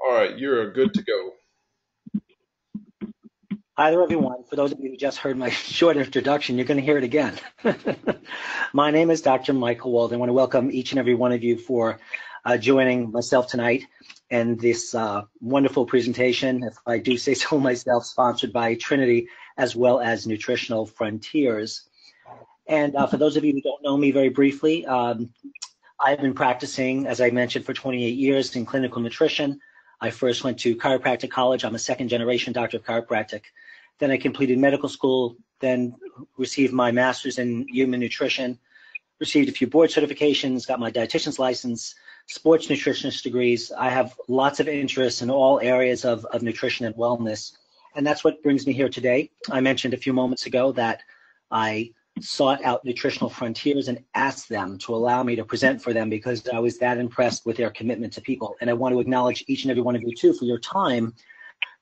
All right, you're good to go. Hi there, everyone. For those of you who just heard my short introduction, you're going to hear it again. my name is Dr. Michael Wald. I want to welcome each and every one of you for uh, joining myself tonight and this uh, wonderful presentation, if I do say so myself, sponsored by Trinity as well as Nutritional Frontiers. And uh, for those of you who don't know me very briefly, um, I've been practicing, as I mentioned, for 28 years in clinical nutrition. I first went to chiropractic college. I'm a second generation doctor of chiropractic. Then I completed medical school, then received my master's in human nutrition, received a few board certifications, got my dietitian's license, sports nutritionist degrees. I have lots of interests in all areas of, of nutrition and wellness. And that's what brings me here today. I mentioned a few moments ago that I sought out Nutritional Frontiers and asked them to allow me to present for them because I was that impressed with their commitment to people. And I want to acknowledge each and every one of you too for your time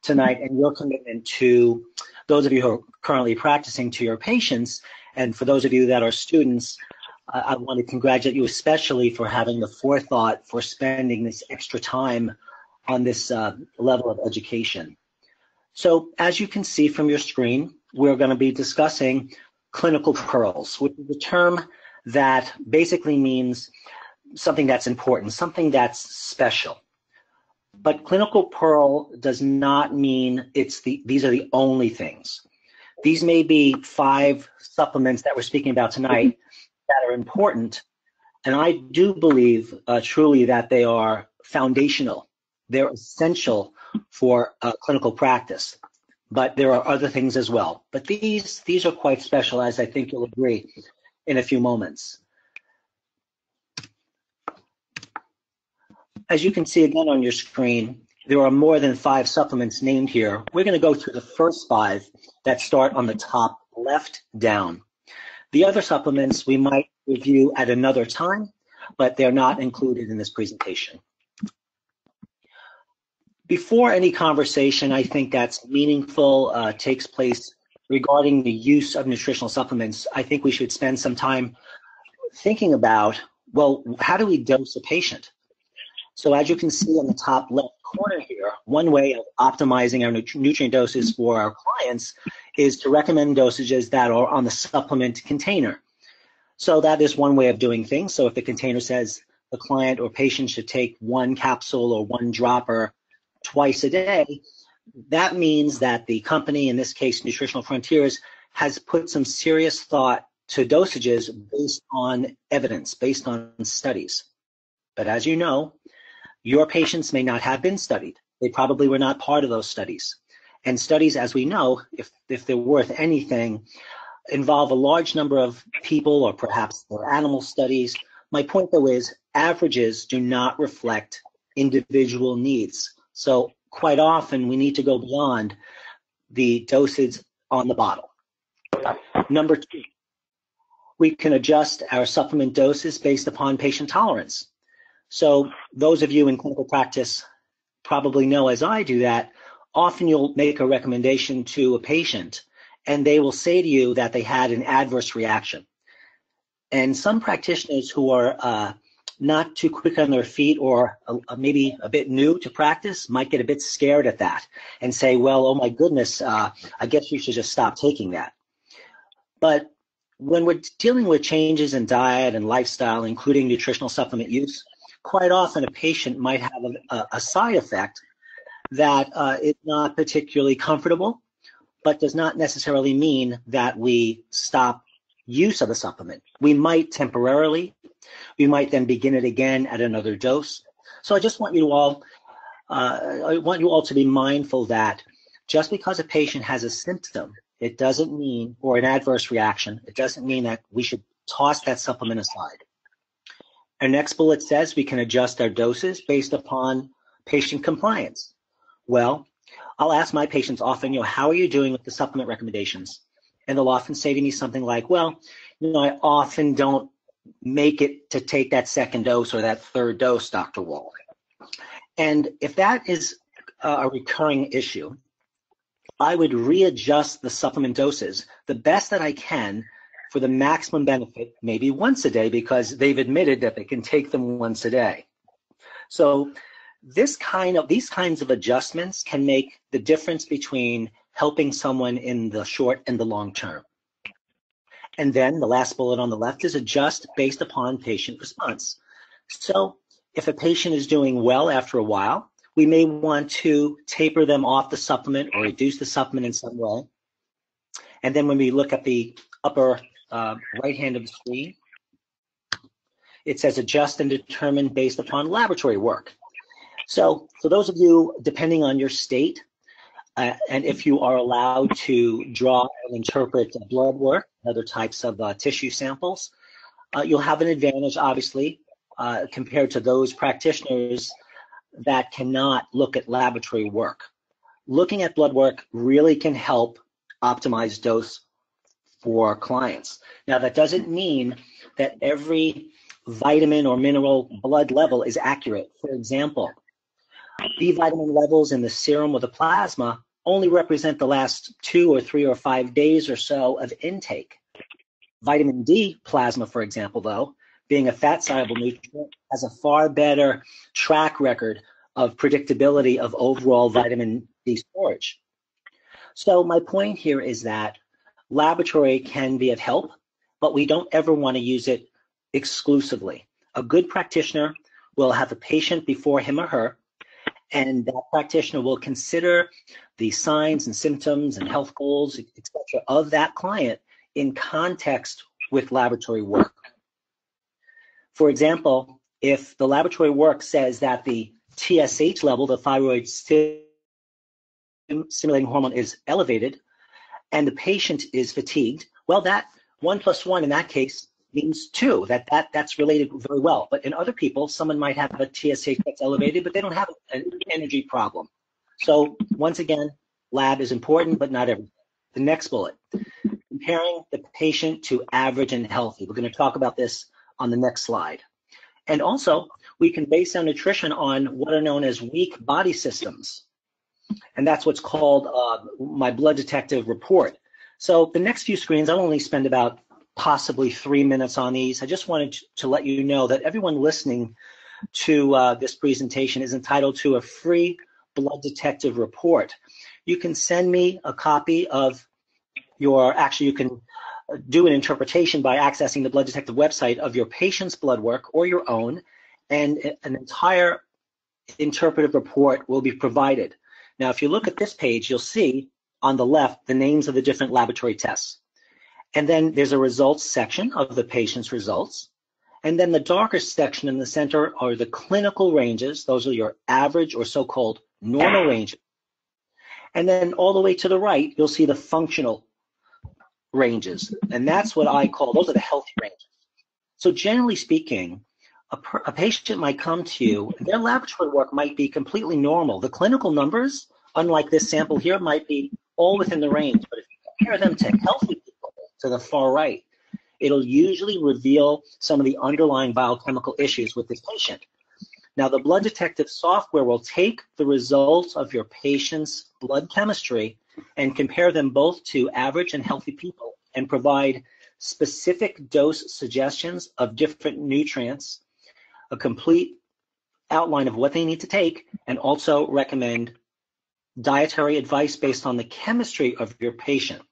tonight and your commitment to those of you who are currently practicing to your patients. And for those of you that are students, I, I want to congratulate you especially for having the forethought for spending this extra time on this uh, level of education. So as you can see from your screen, we're going to be discussing clinical pearls, which is a term that basically means something that's important, something that's special. But clinical pearl does not mean it's the these are the only things. These may be five supplements that we're speaking about tonight that are important, and I do believe uh, truly that they are foundational. They're essential for uh, clinical practice but there are other things as well. But these these are quite special, as I think you'll agree in a few moments. As you can see again on your screen, there are more than five supplements named here. We're going to go through the first five that start on the top left down. The other supplements we might review at another time, but they're not included in this presentation before any conversation I think that's meaningful uh, takes place regarding the use of nutritional supplements, I think we should spend some time thinking about, well, how do we dose a patient? So as you can see on the top left corner here, one way of optimizing our nutrient doses for our clients is to recommend dosages that are on the supplement container. So that is one way of doing things. So if the container says the client or patient should take one capsule or one dropper twice a day, that means that the company, in this case, Nutritional Frontiers, has put some serious thought to dosages based on evidence, based on studies. But as you know, your patients may not have been studied. They probably were not part of those studies. And studies, as we know, if, if they're worth anything, involve a large number of people or perhaps they're animal studies. My point though is averages do not reflect individual needs. So quite often we need to go beyond the dosage on the bottle. Number two, we can adjust our supplement doses based upon patient tolerance. So those of you in clinical practice probably know as I do that, often you'll make a recommendation to a patient and they will say to you that they had an adverse reaction. And some practitioners who are uh, not too quick on their feet or a, maybe a bit new to practice might get a bit scared at that and say, well, oh my goodness, uh, I guess you should just stop taking that. But when we're dealing with changes in diet and lifestyle, including nutritional supplement use, quite often a patient might have a, a side effect that uh, is not particularly comfortable, but does not necessarily mean that we stop use of the supplement. We might temporarily we might then begin it again at another dose. So I just want you all, uh, I want you all to be mindful that just because a patient has a symptom, it doesn't mean, or an adverse reaction, it doesn't mean that we should toss that supplement aside. Our next bullet says we can adjust our doses based upon patient compliance. Well, I'll ask my patients often, you know, how are you doing with the supplement recommendations? And they'll often say to me something like, well, you know, I often don't make it to take that second dose or that third dose, Dr. Wald. And if that is a recurring issue, I would readjust the supplement doses the best that I can for the maximum benefit, maybe once a day, because they've admitted that they can take them once a day. So this kind of these kinds of adjustments can make the difference between helping someone in the short and the long term. And then the last bullet on the left is adjust based upon patient response. So if a patient is doing well after a while, we may want to taper them off the supplement or reduce the supplement in some way. And then when we look at the upper uh, right hand of the screen, it says adjust and determine based upon laboratory work. So for those of you, depending on your state, uh, and if you are allowed to draw and interpret blood work, other types of uh, tissue samples, uh, you'll have an advantage, obviously, uh, compared to those practitioners that cannot look at laboratory work. Looking at blood work really can help optimize dose for clients. Now, that doesn't mean that every vitamin or mineral blood level is accurate. For example, B vitamin levels in the serum or the plasma only represent the last two or three or five days or so of intake. Vitamin D plasma, for example, though, being a fat soluble nutrient, has a far better track record of predictability of overall vitamin D storage. So my point here is that laboratory can be of help, but we don't ever want to use it exclusively. A good practitioner will have a patient before him or her, and that practitioner will consider the signs and symptoms and health goals, etc., of that client in context with laboratory work. For example, if the laboratory work says that the TSH level, the thyroid stimulating hormone, is elevated, and the patient is fatigued, well, that one plus one in that case means two, that, that that's related very well. But in other people, someone might have a TSH that's elevated, but they don't have an energy problem. So once again, lab is important, but not everything. The next bullet, comparing the patient to average and healthy. We're going to talk about this on the next slide. And also, we can base our nutrition on what are known as weak body systems. And that's what's called uh, my blood detective report. So the next few screens, I'll only spend about possibly three minutes on these. I just wanted to let you know that everyone listening to uh, this presentation is entitled to a free blood detective report. You can send me a copy of your, actually you can do an interpretation by accessing the blood detective website of your patient's blood work or your own, and an entire interpretive report will be provided. Now, if you look at this page, you'll see on the left the names of the different laboratory tests. And then there's a results section of the patient's results. And then the darker section in the center are the clinical ranges. Those are your average or so-called normal ranges. And then all the way to the right, you'll see the functional ranges. And that's what I call, those are the healthy ranges. So generally speaking, a, per, a patient might come to you, their laboratory work might be completely normal. The clinical numbers, unlike this sample here, might be all within the range. But if you compare them to healthy people to the far right, it'll usually reveal some of the underlying biochemical issues with this patient. Now, the blood detective software will take the results of your patient's blood chemistry and compare them both to average and healthy people and provide specific dose suggestions of different nutrients, a complete outline of what they need to take, and also recommend dietary advice based on the chemistry of your patient.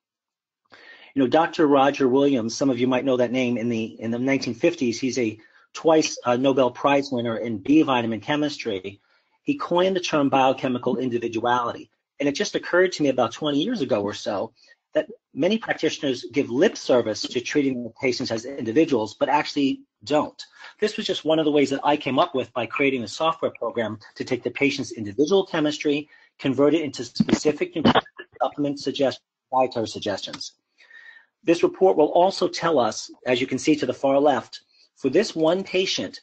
You know, Dr. Roger Williams, some of you might know that name in the in the 1950s. He's a twice uh, Nobel Prize winner in B vitamin chemistry. He coined the term biochemical individuality. And it just occurred to me about 20 years ago or so that many practitioners give lip service to treating patients as individuals, but actually don't. This was just one of the ways that I came up with by creating a software program to take the patient's individual chemistry, convert it into specific supplement suggestions, dietary suggestions. This report will also tell us, as you can see to the far left, for this one patient,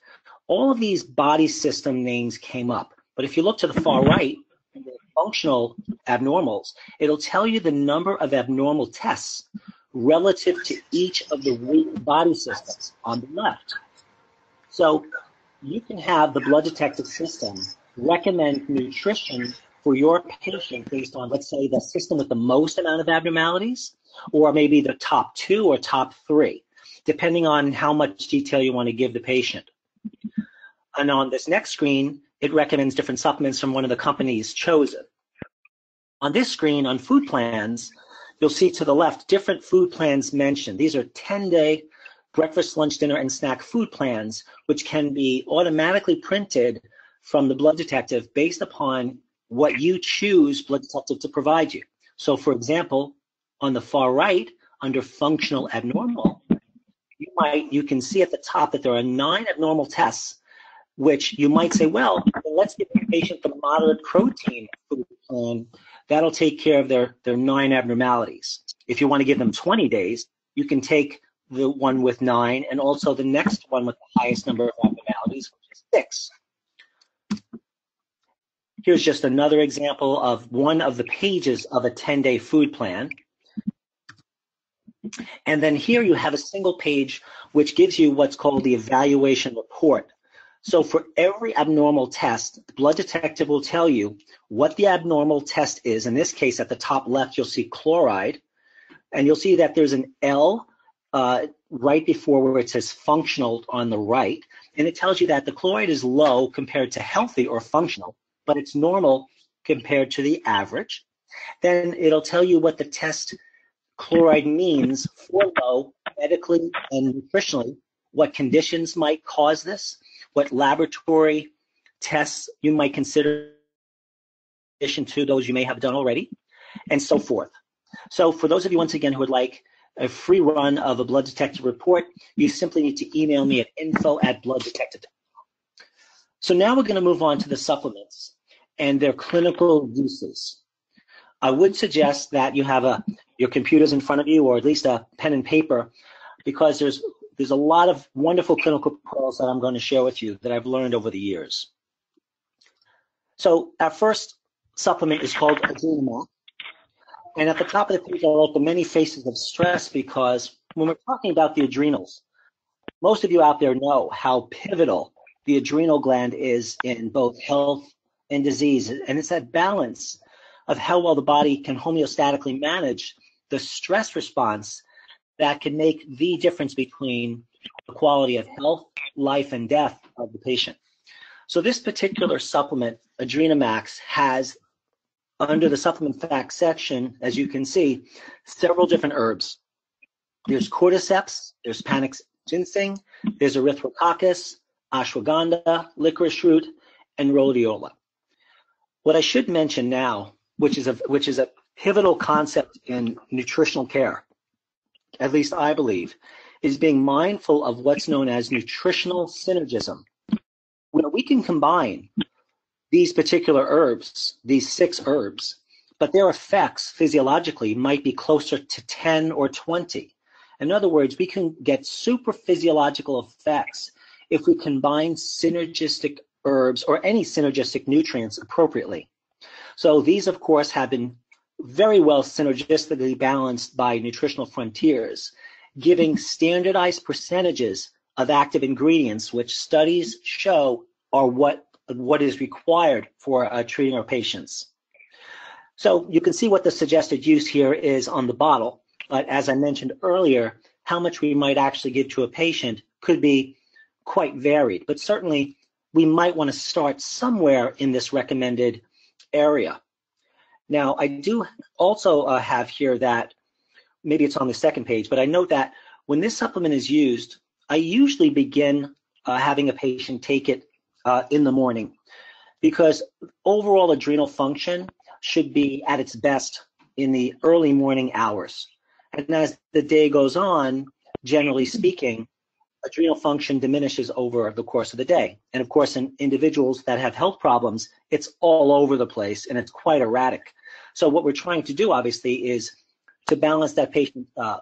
all of these body system names came up. But if you look to the far mm-hmm. right, the functional abnormals, it'll tell you the number of abnormal tests relative to each of the weak body systems on the left. So you can have the blood detective system recommend nutrition for your patient based on, let's say, the system with the most amount of abnormalities, or maybe the top two or top three, depending on how much detail you want to give the patient. And on this next screen, it recommends different supplements from one of the companies chosen. On this screen, on food plans, you'll see to the left different food plans mentioned. These are 10 day breakfast, lunch, dinner, and snack food plans, which can be automatically printed from the blood detective based upon what you choose blood detective to provide you. So, for example, on the far right, under functional abnormal, you might you can see at the top that there are nine abnormal tests, which you might say, well, let's give the patient the moderate protein food plan. That'll take care of their, their nine abnormalities. If you want to give them 20 days, you can take the one with nine and also the next one with the highest number of abnormalities, which is six. Here's just another example of one of the pages of a 10-day food plan. And then here you have a single page which gives you what's called the evaluation report. So for every abnormal test, the blood detective will tell you what the abnormal test is. In this case, at the top left, you'll see chloride, and you'll see that there's an L uh, right before where it says functional on the right, and it tells you that the chloride is low compared to healthy or functional, but it's normal compared to the average. Then it'll tell you what the test chloride means for low medically and nutritionally, what conditions might cause this, what laboratory tests you might consider in addition to those you may have done already, and so forth. So for those of you, once again, who would like a free run of a blood detective report, you simply need to email me at info at blooddetective.com. So now we're going to move on to the supplements and their clinical uses. I would suggest that you have a your computers in front of you, or at least a pen and paper, because there's there's a lot of wonderful clinical protocols that I'm going to share with you that I've learned over the years. So our first supplement is called Adrenal. And at the top of the page, I wrote the many faces of stress because when we're talking about the adrenals, most of you out there know how pivotal the adrenal gland is in both health and disease. And it's that balance of how well the body can homeostatically manage the stress response that can make the difference between the quality of health, life, and death of the patient. So this particular supplement, Adrenamax, has under the supplement facts section, as you can see, several different herbs. There's cordyceps, there's panax ginseng, there's eleutherococcus, ashwagandha, licorice root, and rhodiola. What I should mention now, which is a which is a pivotal concept in nutritional care, at least I believe, is being mindful of what's known as nutritional synergism. Where we can combine these particular herbs, these six herbs, but their effects physiologically might be closer to 10 or 20. In other words, we can get super physiological effects if we combine synergistic herbs or any synergistic nutrients appropriately. So these, of course, have been very well synergistically balanced by Nutritional Frontiers, giving standardized percentages of active ingredients, which studies show are what what is required for uh, treating our patients. So you can see what the suggested use here is on the bottle. But as I mentioned earlier, how much we might actually give to a patient could be quite varied. But certainly we might want to start somewhere in this recommended area. Now, I do also uh, have here that maybe it's on the second page, but I note that when this supplement is used, I usually begin uh, having a patient take it uh, in the morning because overall adrenal function should be at its best in the early morning hours. And as the day goes on, generally speaking, adrenal function diminishes over the course of the day. And of course, in individuals that have health problems, it's all over the place and it's quite erratic. So what we're trying to do, obviously, is to balance that patient uh,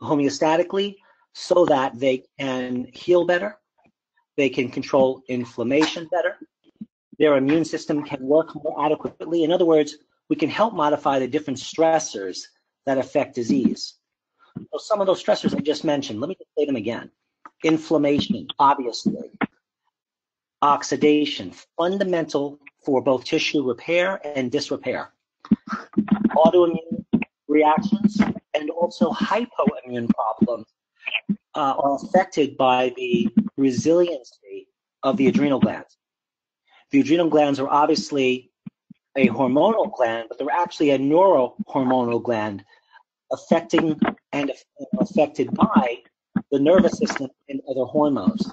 homeostatically so that they can heal better they can control inflammation better. Their immune system can work more adequately. In other words, we can help modify the different stressors that affect disease. So some of those stressors I just mentioned, let me just say them again. Inflammation, obviously. Oxidation, fundamental for both tissue repair and disrepair. Autoimmune reactions and also hypoimmune problems uh, are affected by the resiliency of the adrenal glands. The adrenal glands are obviously a hormonal gland, but they're actually a neurohormonal gland affecting and affected by the nervous system and other hormones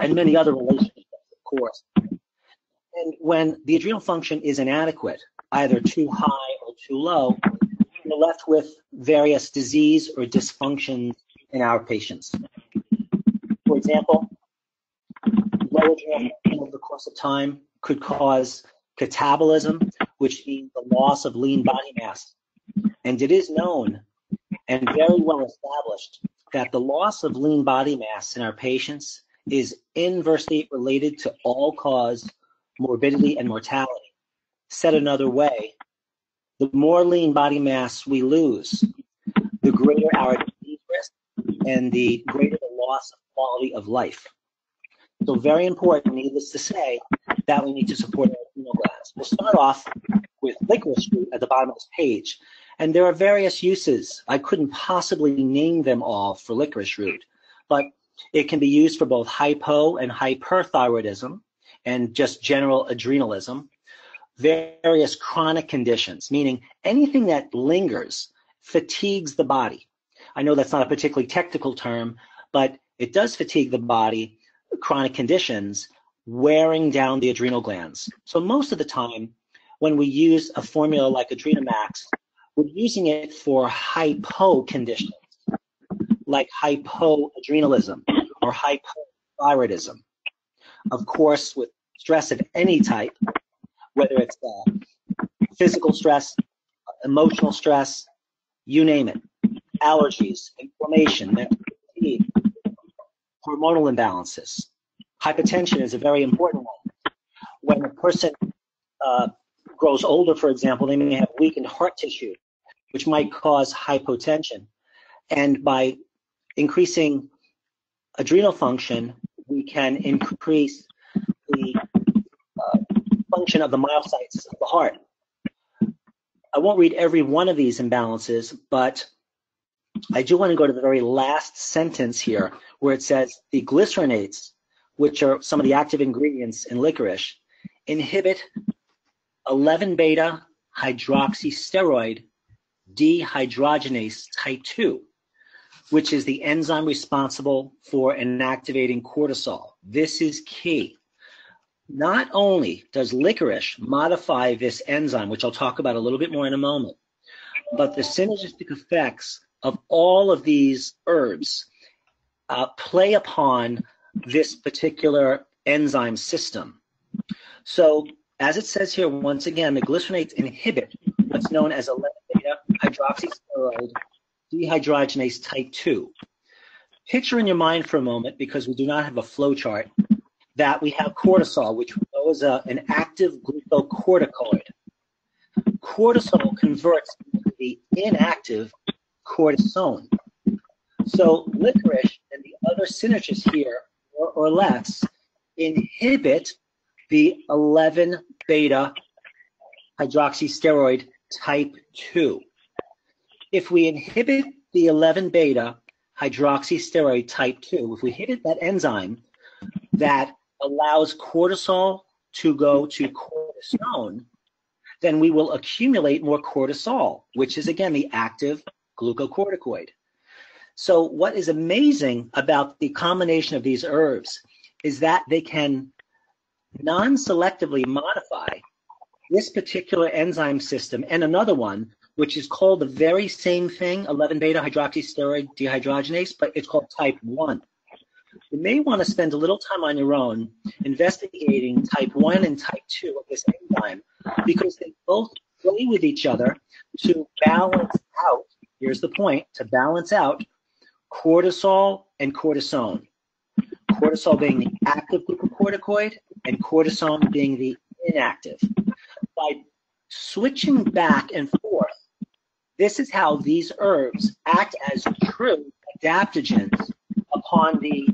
and many other relationships, of course. And when the adrenal function is inadequate, either too high or too low, we're left with various disease or dysfunctions in our patients. For example, low over the course of time could cause catabolism, which means the loss of lean body mass. And it is known and very well established that the loss of lean body mass in our patients is inversely related to all cause morbidity and mortality. Said another way, the more lean body mass we lose, the greater our disease risk and the greater the loss of quality of life. So very important, needless to say, that we need to support our adrenal glands. We'll start off with licorice root at the bottom of this page. And there are various uses. I couldn't possibly name them all for licorice root, but it can be used for both hypo and hyperthyroidism and just general adrenalism, various chronic conditions, meaning anything that lingers, fatigues the body. I know that's not a particularly technical term, but it does fatigue the body, chronic conditions, wearing down the adrenal glands. So most of the time, when we use a formula like Adrenamax, we're using it for hypo conditions, like hypoadrenalism or hypothyroidism. Of course, with stress of any type, whether it's uh, physical stress, emotional stress, you name it, allergies, inflammation, hormonal imbalances. Hypertension is a very important one. When a person uh, grows older, for example, they may have weakened heart tissue, which might cause hypotension. And by increasing adrenal function, we can increase function of the myocytes of the heart. I won't read every one of these imbalances, but I do want to go to the very last sentence here where it says the glycerinates, which are some of the active ingredients in licorice, inhibit 11 beta hydroxysteroid dehydrogenase type 2 which is the enzyme responsible for inactivating cortisol. This is key. Not only does licorice modify this enzyme, which I'll talk about a little bit more in a moment, but the synergistic effects of all of these herbs uh, play upon this particular enzyme system. So, as it says here, once again, the glycerinates inhibit what's known as 11 beta hydroxysteroid dehydrogenase type 2. Picture in your mind for a moment, because we do not have a flow chart, that we have cortisol, which we know is a, an active glucocorticoid. Cortisol converts into the inactive cortisone. So licorice and the other synergists here, more or less, inhibit the 11 beta hydroxysteroid type 2 if we inhibit the 11 beta hydroxysteroid type 2, if we inhibit that enzyme that allows cortisol to go mm-hmm. to cortisone, then we will accumulate more cortisol, which is again the active glucocorticoid. So, what is amazing about the combination of these herbs is that they can non selectively modify this particular enzyme system and another one which is called the very same thing, 11 beta hydroxysteroid dehydrogenase, but it's called type 1. You may want to spend a little time on your own investigating type 1 and type 2 of this enzyme because they both play with each other to balance out, here's the point, to balance out cortisol and cortisone. Cortisol being the active glucocorticoid and cortisone being the inactive. By switching back and forth this is how these herbs act as true adaptogens upon the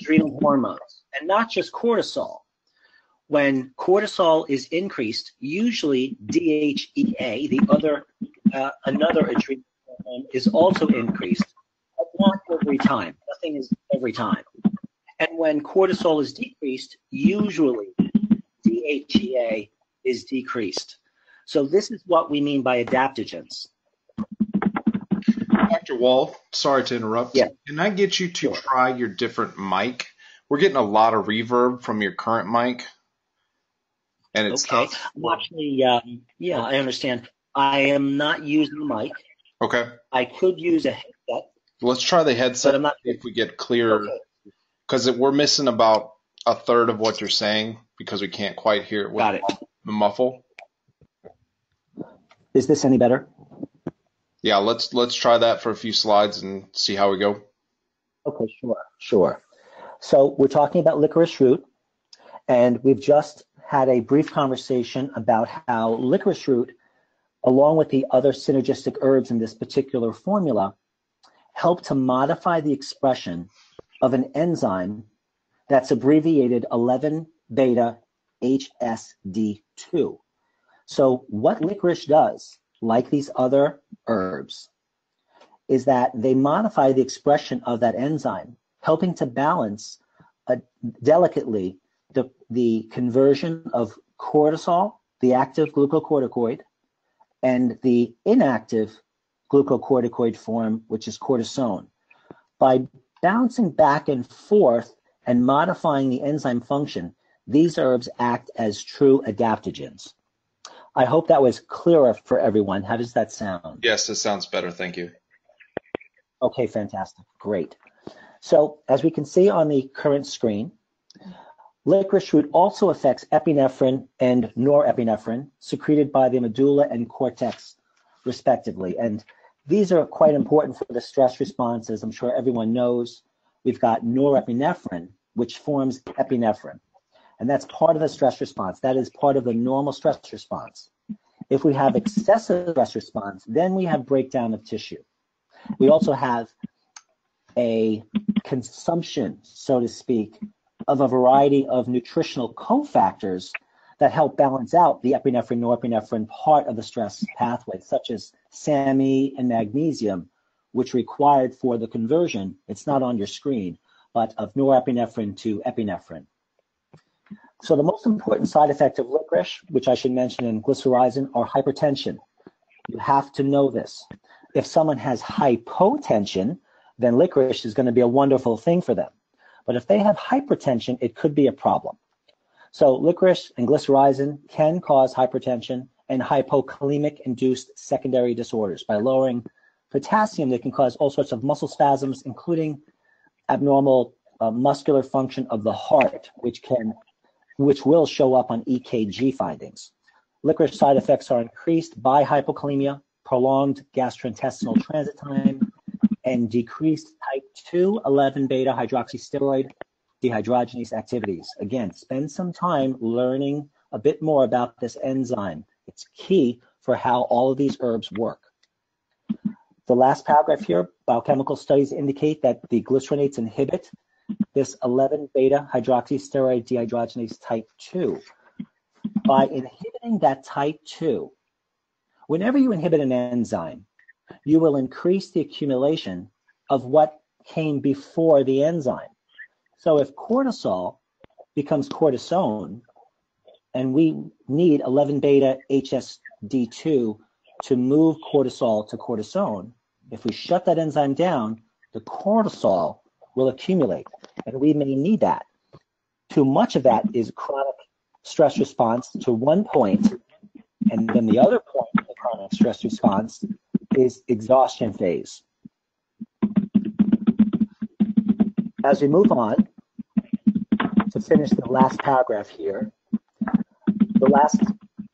adrenal hormones, and not just cortisol. When cortisol is increased, usually DHEA, the other uh, another adrenal hormone, is also increased, but not every time. Nothing is every time. And when cortisol is decreased, usually DHEA is decreased. So this is what we mean by adaptogens. Dr. Wald, sorry to interrupt. Yeah. Can I get you to Sure. try your different mic? We're getting a lot of reverb from your current mic. And it's Okay. I'm actually, um, yeah, I understand. I am not using the mic. okay. I could use a headset, Let's try the headset I'm not. if we get clear Okay. because we're missing about a third of what you're saying because we can't quite hear it with Got it. the muffle. Is this any better? Yeah, let's let's try that for a few slides and see how we go. Okay, sure, sure. So we're talking about licorice root, and we've just had a brief conversation about how licorice root, along with the other synergistic herbs in this particular formula, help to modify the expression of an enzyme that's abbreviated 11 beta HSD2. So what licorice does, like these other herbs, is that they modify the expression of that enzyme, helping to balance uh, delicately the, the conversion of cortisol, the active glucocorticoid, and the inactive glucocorticoid form, which is cortisone. By bouncing back and forth and modifying the enzyme function, these herbs act as true adaptogens. I hope that was clearer for everyone. How does that sound? Yes, it sounds better. Thank you. Okay, fantastic. Great. So as we can see on the current screen, licorice root also affects epinephrine and norepinephrine secreted by the medulla and cortex, respectively. And these are quite important for the stress response, as I'm sure everyone knows. We've got norepinephrine, which forms epinephrine. And that's part of the stress response. That is part of the normal stress response. If we have excessive stress response, then we have breakdown of tissue. We also have a consumption, so to speak, of a variety of nutritional cofactors that help balance out the epinephrine norepinephrine part of the stress pathway, such as SAMe and magnesium, which required for the conversion, it's not on your screen, but of norepinephrine to epinephrine. So the most important side effect of licorice, which I should mention in glycyrrhizin, are hypertension. You have to know this. If someone has hypotension, then licorice is going to be a wonderful thing for them. But if they have hypertension, it could be a problem. So licorice and glycyrrhizin can cause hypertension and hypokalemic induced secondary disorders. By lowering potassium, they can cause all sorts of muscle spasms, including abnormal uh, muscular function of the heart, which can which will show up on EKG findings. Licorice side effects are increased by hypokalemia, prolonged gastrointestinal transit time, and decreased type 2 11 beta hydroxysteroid dehydrogenase activities. Again, spend some time learning a bit more about this enzyme. It's key for how all of these herbs work. The last paragraph here, biochemical studies indicate that the glycerinates inhibit this 11 beta hydroxysteroid dehydrogenase type 2. By inhibiting that type 2, whenever you inhibit an enzyme, you will increase the accumulation of what came before the enzyme. So if cortisol becomes cortisone, and we need 11 beta HSD2 to move cortisol to cortisone, if we shut that enzyme down, the cortisol will accumulate, and we may need that. Too much of that is chronic stress response to one point, and then the other point of the chronic stress response is exhaustion phase. As we move on to finish the last paragraph here, the last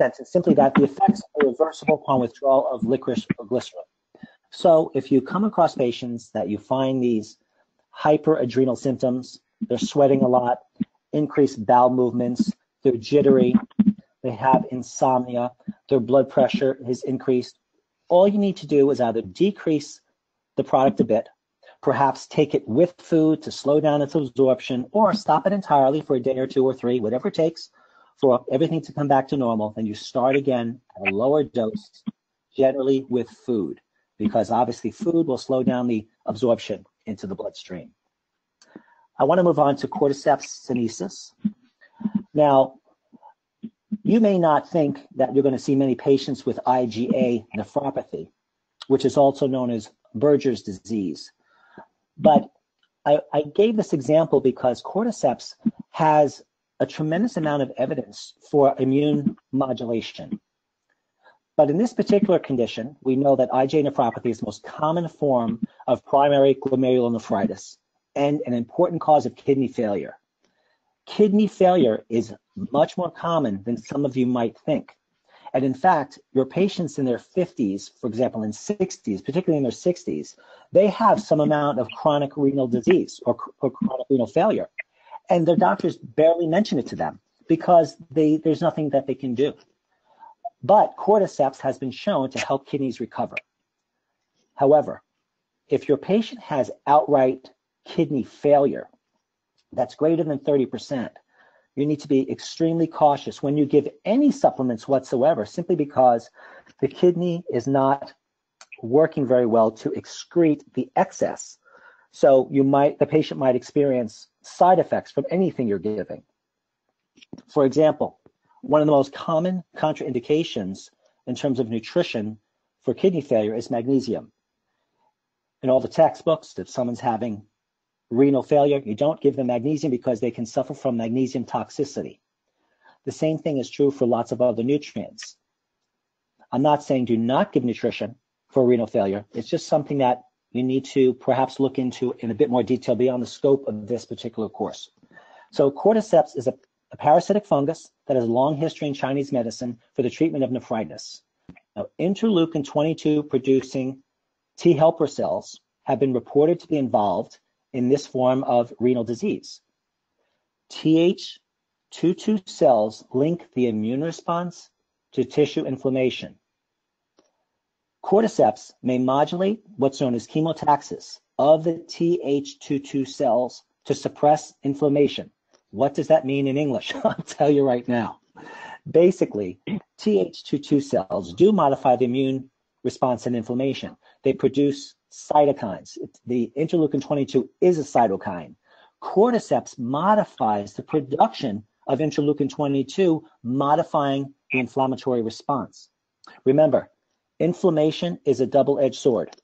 sentence simply that the effects are reversible upon withdrawal of licorice or glycyrrhizin. So if you come across patients that you find these hyperadrenal symptoms, they're sweating a lot, increased bowel movements, they're jittery, they have insomnia, their blood pressure is increased, all you need to do is either decrease the product a bit, perhaps take it with food to slow down its absorption, or stop it entirely for a day or two or three, whatever it takes for everything to come back to normal. Then you start again at a lower dose, generally with food, because obviously food will slow down the absorption into the bloodstream. I want to move on to cordyceps sinensis. Now, you may not think that you're going to see many patients with IgA nephropathy, which is also known as Berger's disease. But I, I gave this example because cordyceps has a tremendous amount of evidence for immune modulation. But in this particular condition, we know that IgA nephropathy is the most common form of primary glomerulonephritis and an important cause of kidney failure. Kidney failure is much more common than some of you might think. And in fact, your patients in their 50s, for example, in 60s, particularly in their 60s, they have some amount of chronic renal disease or, or chronic renal failure. And their doctors barely mention it to them because they, there's nothing that they can do. But cordyceps has been shown to help kidneys recover. However, if your patient has outright kidney failure that's greater than 30%, you need to be extremely cautious when you give any supplements whatsoever, simply because the kidney is not working very well to excrete the excess. So you might, the patient might experience side effects from anything you're giving. For example, one of the most common contraindications in terms of nutrition for kidney failure is magnesium. In all the textbooks, if someone's having renal failure, you don't give them magnesium because they can suffer from magnesium toxicity. The same thing is true for lots of other nutrients. I'm not saying do not give nutrition for renal failure. It's just something that you need to perhaps look into in a bit more detail beyond the scope of this particular course. So cordyceps is a, a parasitic fungus that has a long history in Chinese medicine for the treatment of nephritis. Now, interleukin 22 producing T helper cells have been reported to be involved in this form of renal disease. Th22 cells link the immune response to tissue inflammation. Cordyceps may modulate what's known as chemotaxis of the Th22 cells to suppress inflammation. What does that mean in English? I'll tell you right now. Basically, Th22 cells do modify the immune response and inflammation. They produce cytokines. The interleukin 22 is a cytokine. Cordyceps modifies the production of interleukin 22, modifying the inflammatory response. Remember, inflammation is a double edged sword.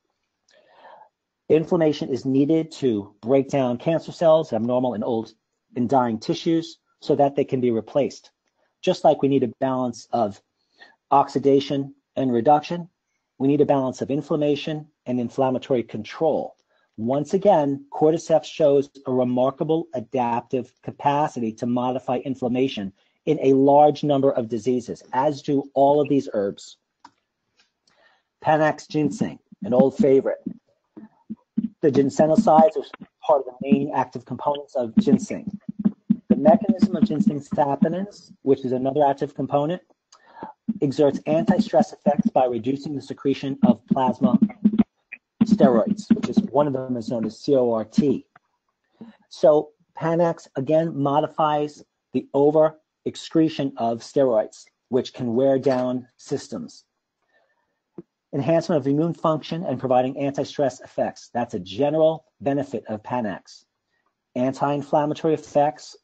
Inflammation is needed to break down cancer cells, abnormal and old and dying tissues, so that they can be replaced. Just like we need a balance of oxidation and reduction, we need a balance of inflammation and inflammatory control. Once again, cordyceps shows a remarkable adaptive capacity to modify inflammation in a large number of diseases, as do all of these herbs. Panax ginseng, an old favorite. The ginsenosides are part of the main active components of ginseng. Mechanism of ginseng saponins, which is another active component, exerts anti-stress effects by reducing the secretion of plasma steroids, which is one of them is known as CORT. So Panax again modifies the over excretion of steroids, which can wear down systems. Enhancement of immune function and providing anti-stress effects. That's a general benefit of Panax. Anti-inflammatory effects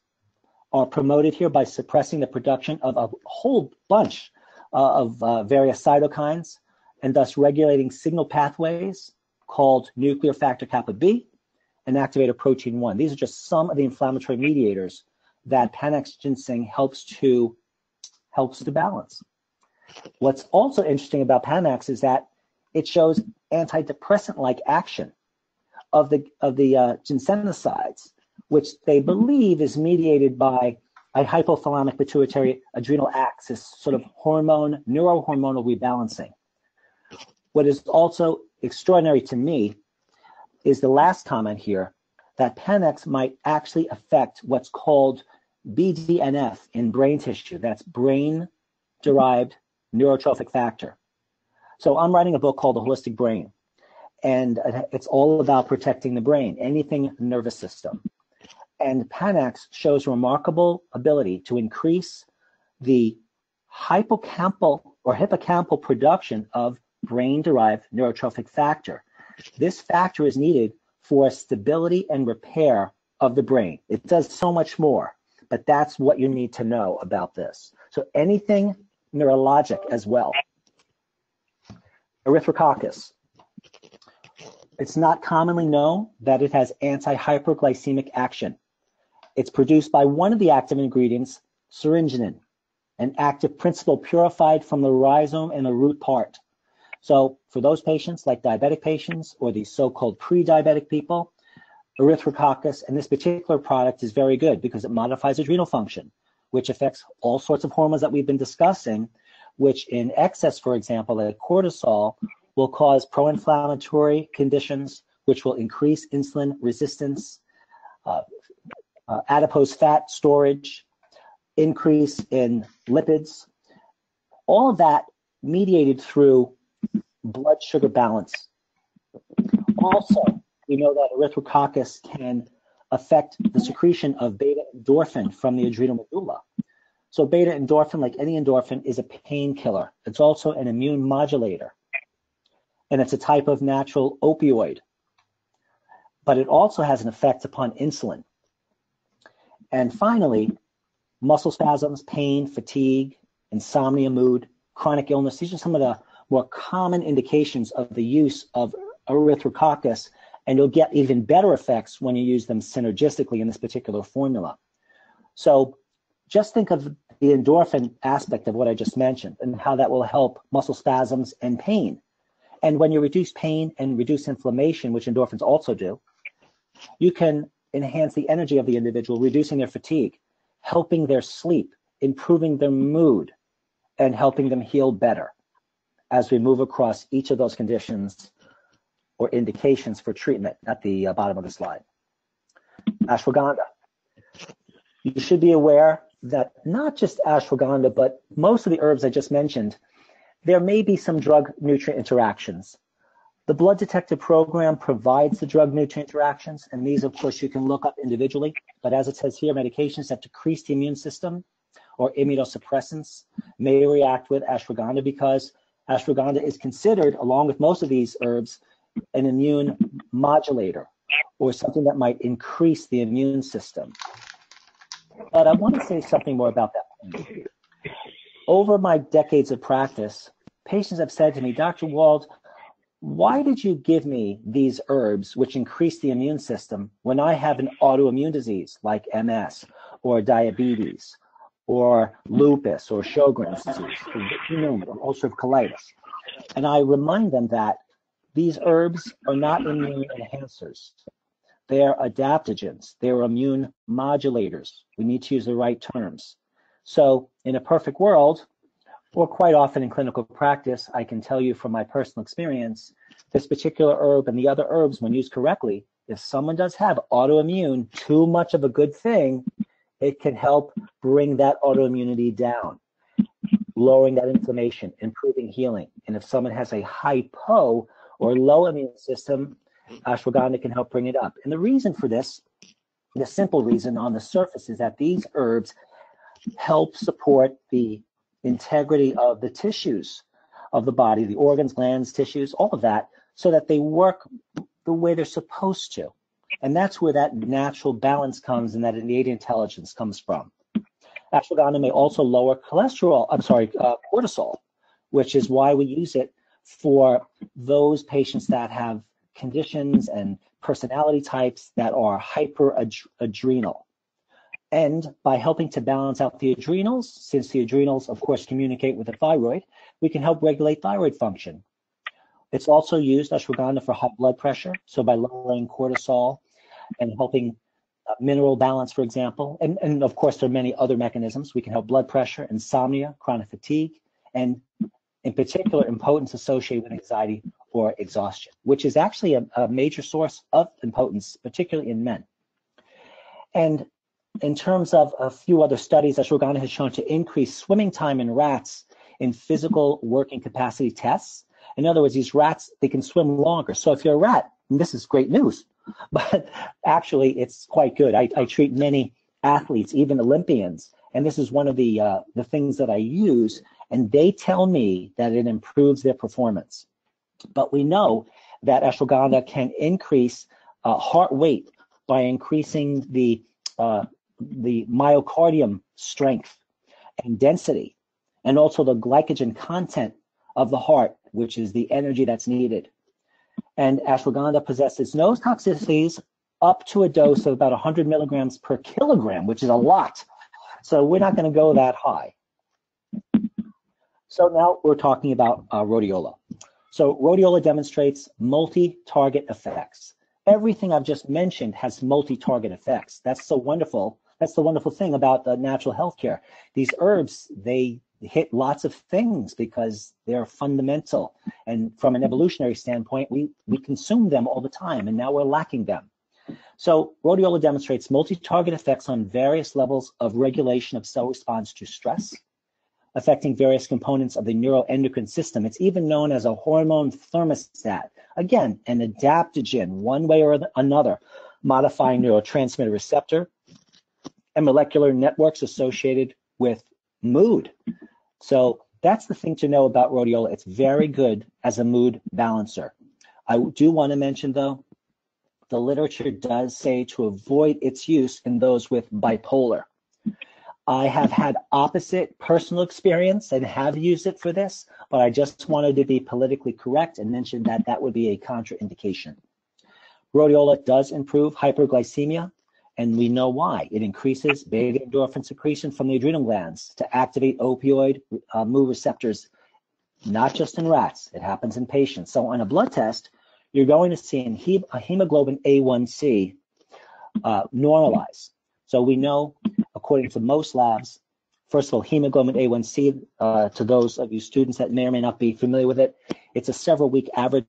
are promoted here by suppressing the production of a whole bunch uh, of uh, various cytokines and thus regulating signal pathways called nuclear factor kappa B and activator protein 1. These are just some of the inflammatory mediators that Panax ginseng helps to helps to balance. What's also interesting about Panax is that it shows antidepressant-like action of the of the uh, ginsenosides, which they believe is mediated by a hypothalamic pituitary adrenal axis sort of hormone, neurohormonal rebalancing. What is also extraordinary to me is the last comment here that Panax might actually affect what's called BDNF in brain tissue. That's brain derived neurotrophic factor. So I'm writing a book called The Holistic Brain, and it's all about protecting the brain, anything nervous system. And Panax shows remarkable ability to increase the hippocampal or hippocampal production of brain-derived neurotrophic factor. This factor is needed for stability and repair of the brain. It does so much more, but that's what you need to know about this. So anything neurologic as well. Eleutherococcus. It's not commonly known that it has anti-hyperglycemic action. It's produced by one of the active ingredients, syringinin, an active principle purified from the rhizome and the root part. So for those patients, like diabetic patients or the so-called pre-diabetic people, eleutherococcus and this particular product is very good because it modifies adrenal function, which affects all sorts of hormones that we've been discussing, which in excess, for example, like cortisol, will cause pro-inflammatory conditions, which will increase insulin resistance, uh, uh, adipose fat storage, increase in lipids, all of that mediated through blood sugar balance. Also, we know that eleutherococcus can affect the secretion of beta endorphin from the adrenal medulla. So beta endorphin, like any endorphin, is a painkiller. It's also an immune modulator. And it's a type of natural opioid. But it also has an effect upon insulin. And finally, muscle spasms, pain, fatigue, insomnia, mood, chronic illness. These are some of the more common indications of the use of eleutherococcus, and you'll get even better effects when you use them synergistically in this particular formula. So just think of the endorphin aspect of what I just mentioned and how that will help muscle spasms and pain. And when you reduce pain and reduce inflammation, which endorphins also do, you can enhance the energy of the individual, reducing their fatigue, helping their sleep, improving their mood, and helping them heal better as we move across each of those conditions or indications for treatment at the uh, bottom of the slide. Ashwagandha. You should be aware that not just ashwagandha, but most of the herbs I just mentioned, there may be some drug nutrient interactions. The blood detective program provides the drug nutrient interactions, and these, of course, you can look up individually. But as it says here, medications that decrease the immune system or immunosuppressants may react with ashwagandha because ashwagandha is considered, along with most of these herbs, an immune modulator or something that might increase the immune system. But I want to say something more about that. Over my decades of practice, patients have said to me, Dr. Wald, why did you give me these herbs which increase the immune system when I have an autoimmune disease like MS or diabetes or lupus or Sjogren's disease, or ulcerative colitis. And I remind them that these herbs are not immune enhancers. They are adaptogens. They are immune modulators. We need to use the right terms. So in a perfect world, or quite often in clinical practice, I can tell you from my personal experience, this particular herb and the other herbs, when used correctly, if someone does have autoimmune, too much of a good thing, it can help bring that autoimmunity down, lowering that inflammation, improving healing. And if someone has a hypo or low immune system, ashwagandha can help bring it up. And the reason for this, the simple reason on the surface is that these herbs help support the integrity of the tissues of the body, the organs, glands, tissues, all of that, so that they work the way they're supposed to. And that's where that natural balance comes and that innate intelligence comes from. Ashwagandha may also lower cholesterol, I'm sorry, uh, cortisol, which is why we use it for those patients that have conditions and personality types that are hyperadrenal. And by helping to balance out the adrenals, since the adrenals, of course, communicate with the thyroid, we can help regulate thyroid function. It's also used ashwagandha for high blood pressure. So by lowering cortisol and helping uh, mineral balance, for example, and, and of course, there are many other mechanisms. We can help blood pressure, insomnia, chronic fatigue, and in particular, impotence associated with anxiety or exhaustion, which is actually a, a major source of impotence, particularly in men. And in terms of a few other studies, ashwagandha has shown to increase swimming time in rats in physical working capacity tests. In other words, these rats, they can swim longer. So if you're a rat, this is great news, but actually it's quite good. I, I treat many athletes, even Olympians, and this is one of the uh, the things that I use, and they tell me that it improves their performance. But we know that ashwagandha can increase uh, heart rate by increasing the uh, the myocardium strength and density, and also the glycogen content of the heart, which is the energy that's needed. And ashwagandha possesses no toxicities up to a dose of about 100 milligrams per kilogram, which is a lot. So we're not going to go that high. So now we're talking about uh, rhodiola. So rhodiola demonstrates multi-target effects. Everything I've just mentioned has multi-target effects. That's so wonderful. That's the wonderful thing about the natural healthcare. These herbs, they hit lots of things because they're fundamental. And from an evolutionary standpoint, we, we consume them all the time, and now we're lacking them. So rhodiola demonstrates multi-target effects on various levels of regulation of cell response to stress, affecting various components of the neuroendocrine system. It's even known as a hormone thermostat. Again, an adaptogen, one way or another, modifying neurotransmitter receptor and molecular networks associated with mood. So that's the thing to know about rhodiola. It's very good as a mood balancer. I do want to mention, though, the literature does say to avoid its use in those with bipolar. I have had opposite personal experience and have used it for this, but I just wanted to be politically correct and mention that that would be a contraindication. Rhodiola does improve hyperglycemia, and we know why. It increases beta endorphin secretion from the adrenal glands to activate opioid uh, mood receptors, not just in rats, it happens in patients. So on a blood test, you're going to see a hemoglobin A1C uh, normalize. So we know, according to most labs, first of all, hemoglobin A1C, uh, to those of you students that may or may not be familiar with it, it's a several week average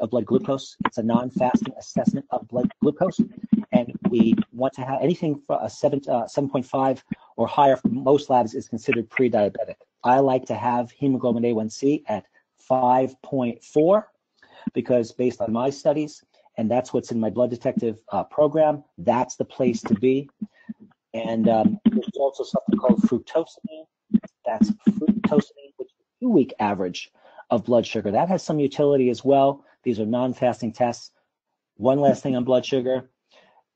of blood glucose. It's a non-fasting assessment of blood glucose. And we want to have anything for a 7, uh, 7.5 or higher for most labs is considered pre-diabetic. I like to have hemoglobin A1C at 5.4 because based on my studies, and that's what's in my blood detective uh, program. That's the place to be. And um, there's also something called fructosamine. That's fructosamine, which is a two-week average of blood sugar. That has some utility as well. These are non-fasting tests. One last thing on blood sugar.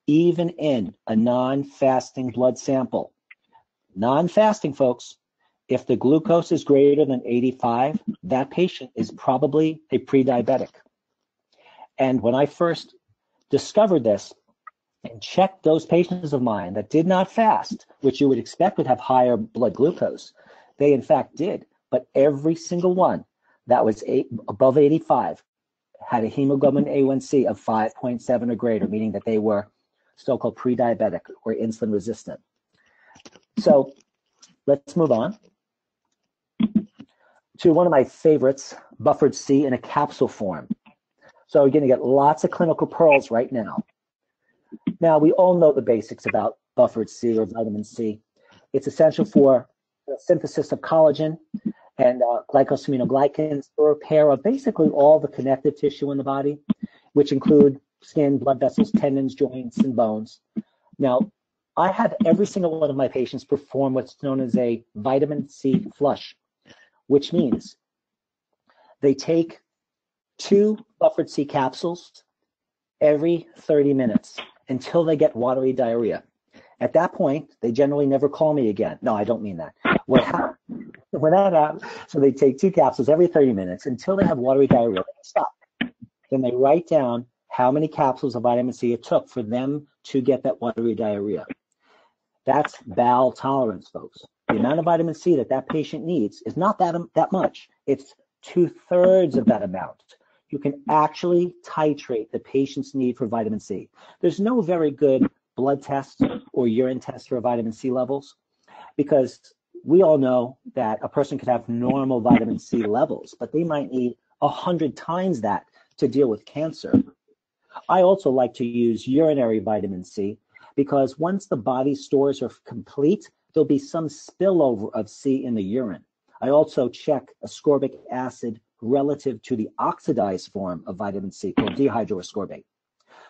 Even in a non-fasting blood sample, non-fasting folks, if the glucose is greater than 85, that patient is probably a pre-diabetic. And when I first discovered this and checked those patients of mine that did not fast, which you would expect would have higher blood glucose, they in fact did. But every single one that was eight, above 85 had a hemoglobin A1C of 5.7 or greater, meaning that they were so-called pre-diabetic or insulin resistant. So let's move on to one of my favorites, buffered C in a capsule form. So you're going to get lots of clinical pearls right now. Now, we all know the basics about buffered C or vitamin C. It's essential for the synthesis of collagen and uh, glycosaminoglycans for repair of basically all the connective tissue in the body, which include skin, blood vessels, tendons, joints, and bones. Now, I have every single one of my patients perform what's known as a vitamin C flush, which means they take two buffered C capsules every 30 minutes until they get watery diarrhea. At that point, they generally never call me again. No, I don't mean that. What happens, when that happens, so they take two capsules every 30 minutes until they have watery diarrhea. They stop. Then they write down how many capsules of vitamin C it took for them to get that watery diarrhea. That's bowel tolerance, folks. The amount of vitamin C that that patient needs is not that, that much. It's two thirds of that amount you can actually titrate the patient's need for vitamin C. There's no very good blood test or urine test for vitamin C levels because we all know that a person could have normal vitamin C levels, but they might need a hundred times that to deal with cancer. I also like to use urinary vitamin C because once the body stores are complete, there'll be some spillover of C in the urine. I also check ascorbic acid relative to the oxidized form of vitamin C called dehydroascorbate.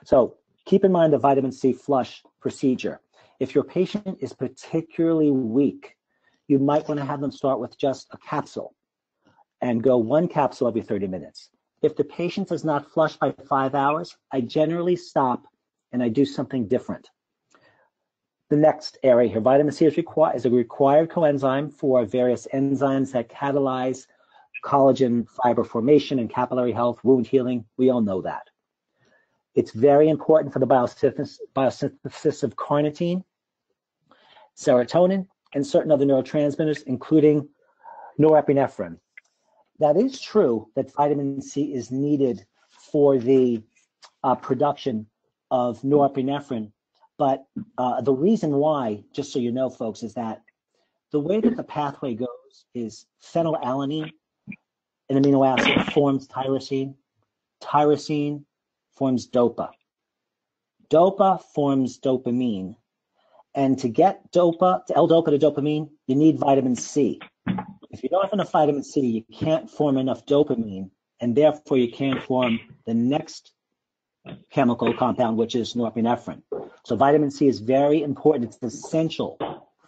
So keep in mind the vitamin C flush procedure. If your patient is particularly weak, you might want to have them start with just a capsule and go one capsule every 30 minutes. If the patient does not flush by five hours, I generally stop and I do something different. the next area here, vitamin C is, requi- is a required coenzyme for various enzymes that catalyze collagen fiber formation and capillary health, wound healing. We all know that. It's very important for the biosynthesis, biosynthesis of carnitine, serotonin, and certain other neurotransmitters, including norepinephrine. That is true that vitamin C is needed for the uh, production of norepinephrine, but uh, the reason why, just so you know, folks, is that the way that the pathway goes is phenylalanine, an amino acid, forms tyrosine. Tyrosine forms DOPA. DOPA forms dopamine. And to get DOPA, to L-DOPA to dopamine, you need vitamin C. If you don't have enough vitamin C, you can't form enough dopamine, and therefore you can't form the next chemical compound, which is norepinephrine. So vitamin C is very important. It's essential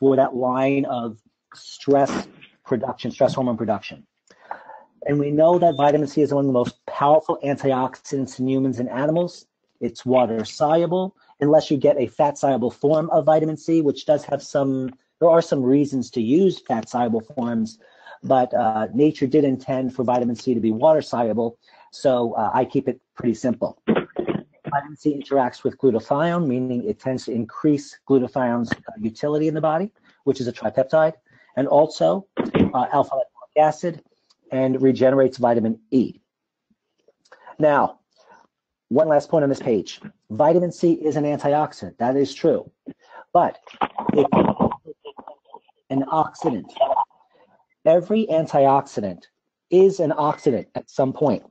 for that line of stress production, stress hormone production. And we know that vitamin C is one of the most powerful antioxidants in humans and animals. It's water soluble, unless you get a fat soluble form of vitamin C, which does have some, there are some reasons to use fat soluble forms, but uh, nature did intend for vitamin C to be water soluble. So uh, I keep it pretty simple. Vitamin C interacts with glutathione, meaning it tends to increase glutathione's uh, utility in the body, which is a tripeptide, and also uh, alpha lipoic acid, and regenerates vitamin E. Now, one last point on this page. Vitamin C is an antioxidant. That is true. But an oxidant. Every antioxidant is an oxidant at some point.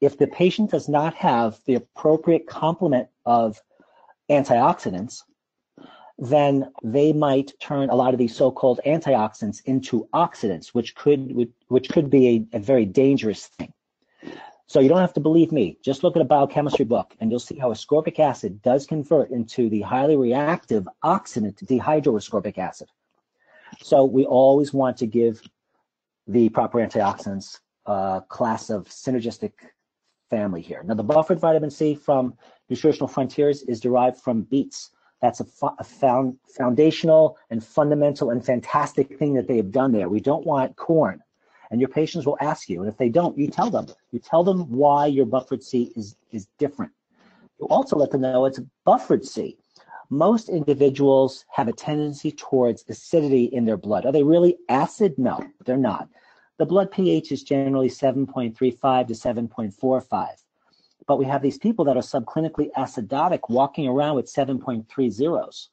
If the patient does not have the appropriate complement of antioxidants, then they might turn a lot of these so-called antioxidants into oxidants, which could which could be a, a, very dangerous thing. So you don't have to believe me. Just look at a biochemistry book, and you'll see how ascorbic acid does convert into the highly reactive oxidant dehydroascorbic acid. So we always want to give the proper antioxidants uh, class of synergistic family here. Now, the buffered vitamin C from Nutritional Frontiers is derived from beets. That's a, a found, foundational and fundamental and fantastic thing that they have done there. We don't want corn. And your patients will ask you, and if they don't, you tell them. You tell them why your buffered C is, is different. You also let them know it's buffered C. Most individuals have a tendency towards acidity in their blood. Are they really acid? No, they're not. The blood pH is generally 7.35 to 7.45 but we have these people that are subclinically acidotic walking around with 7.3 zeros.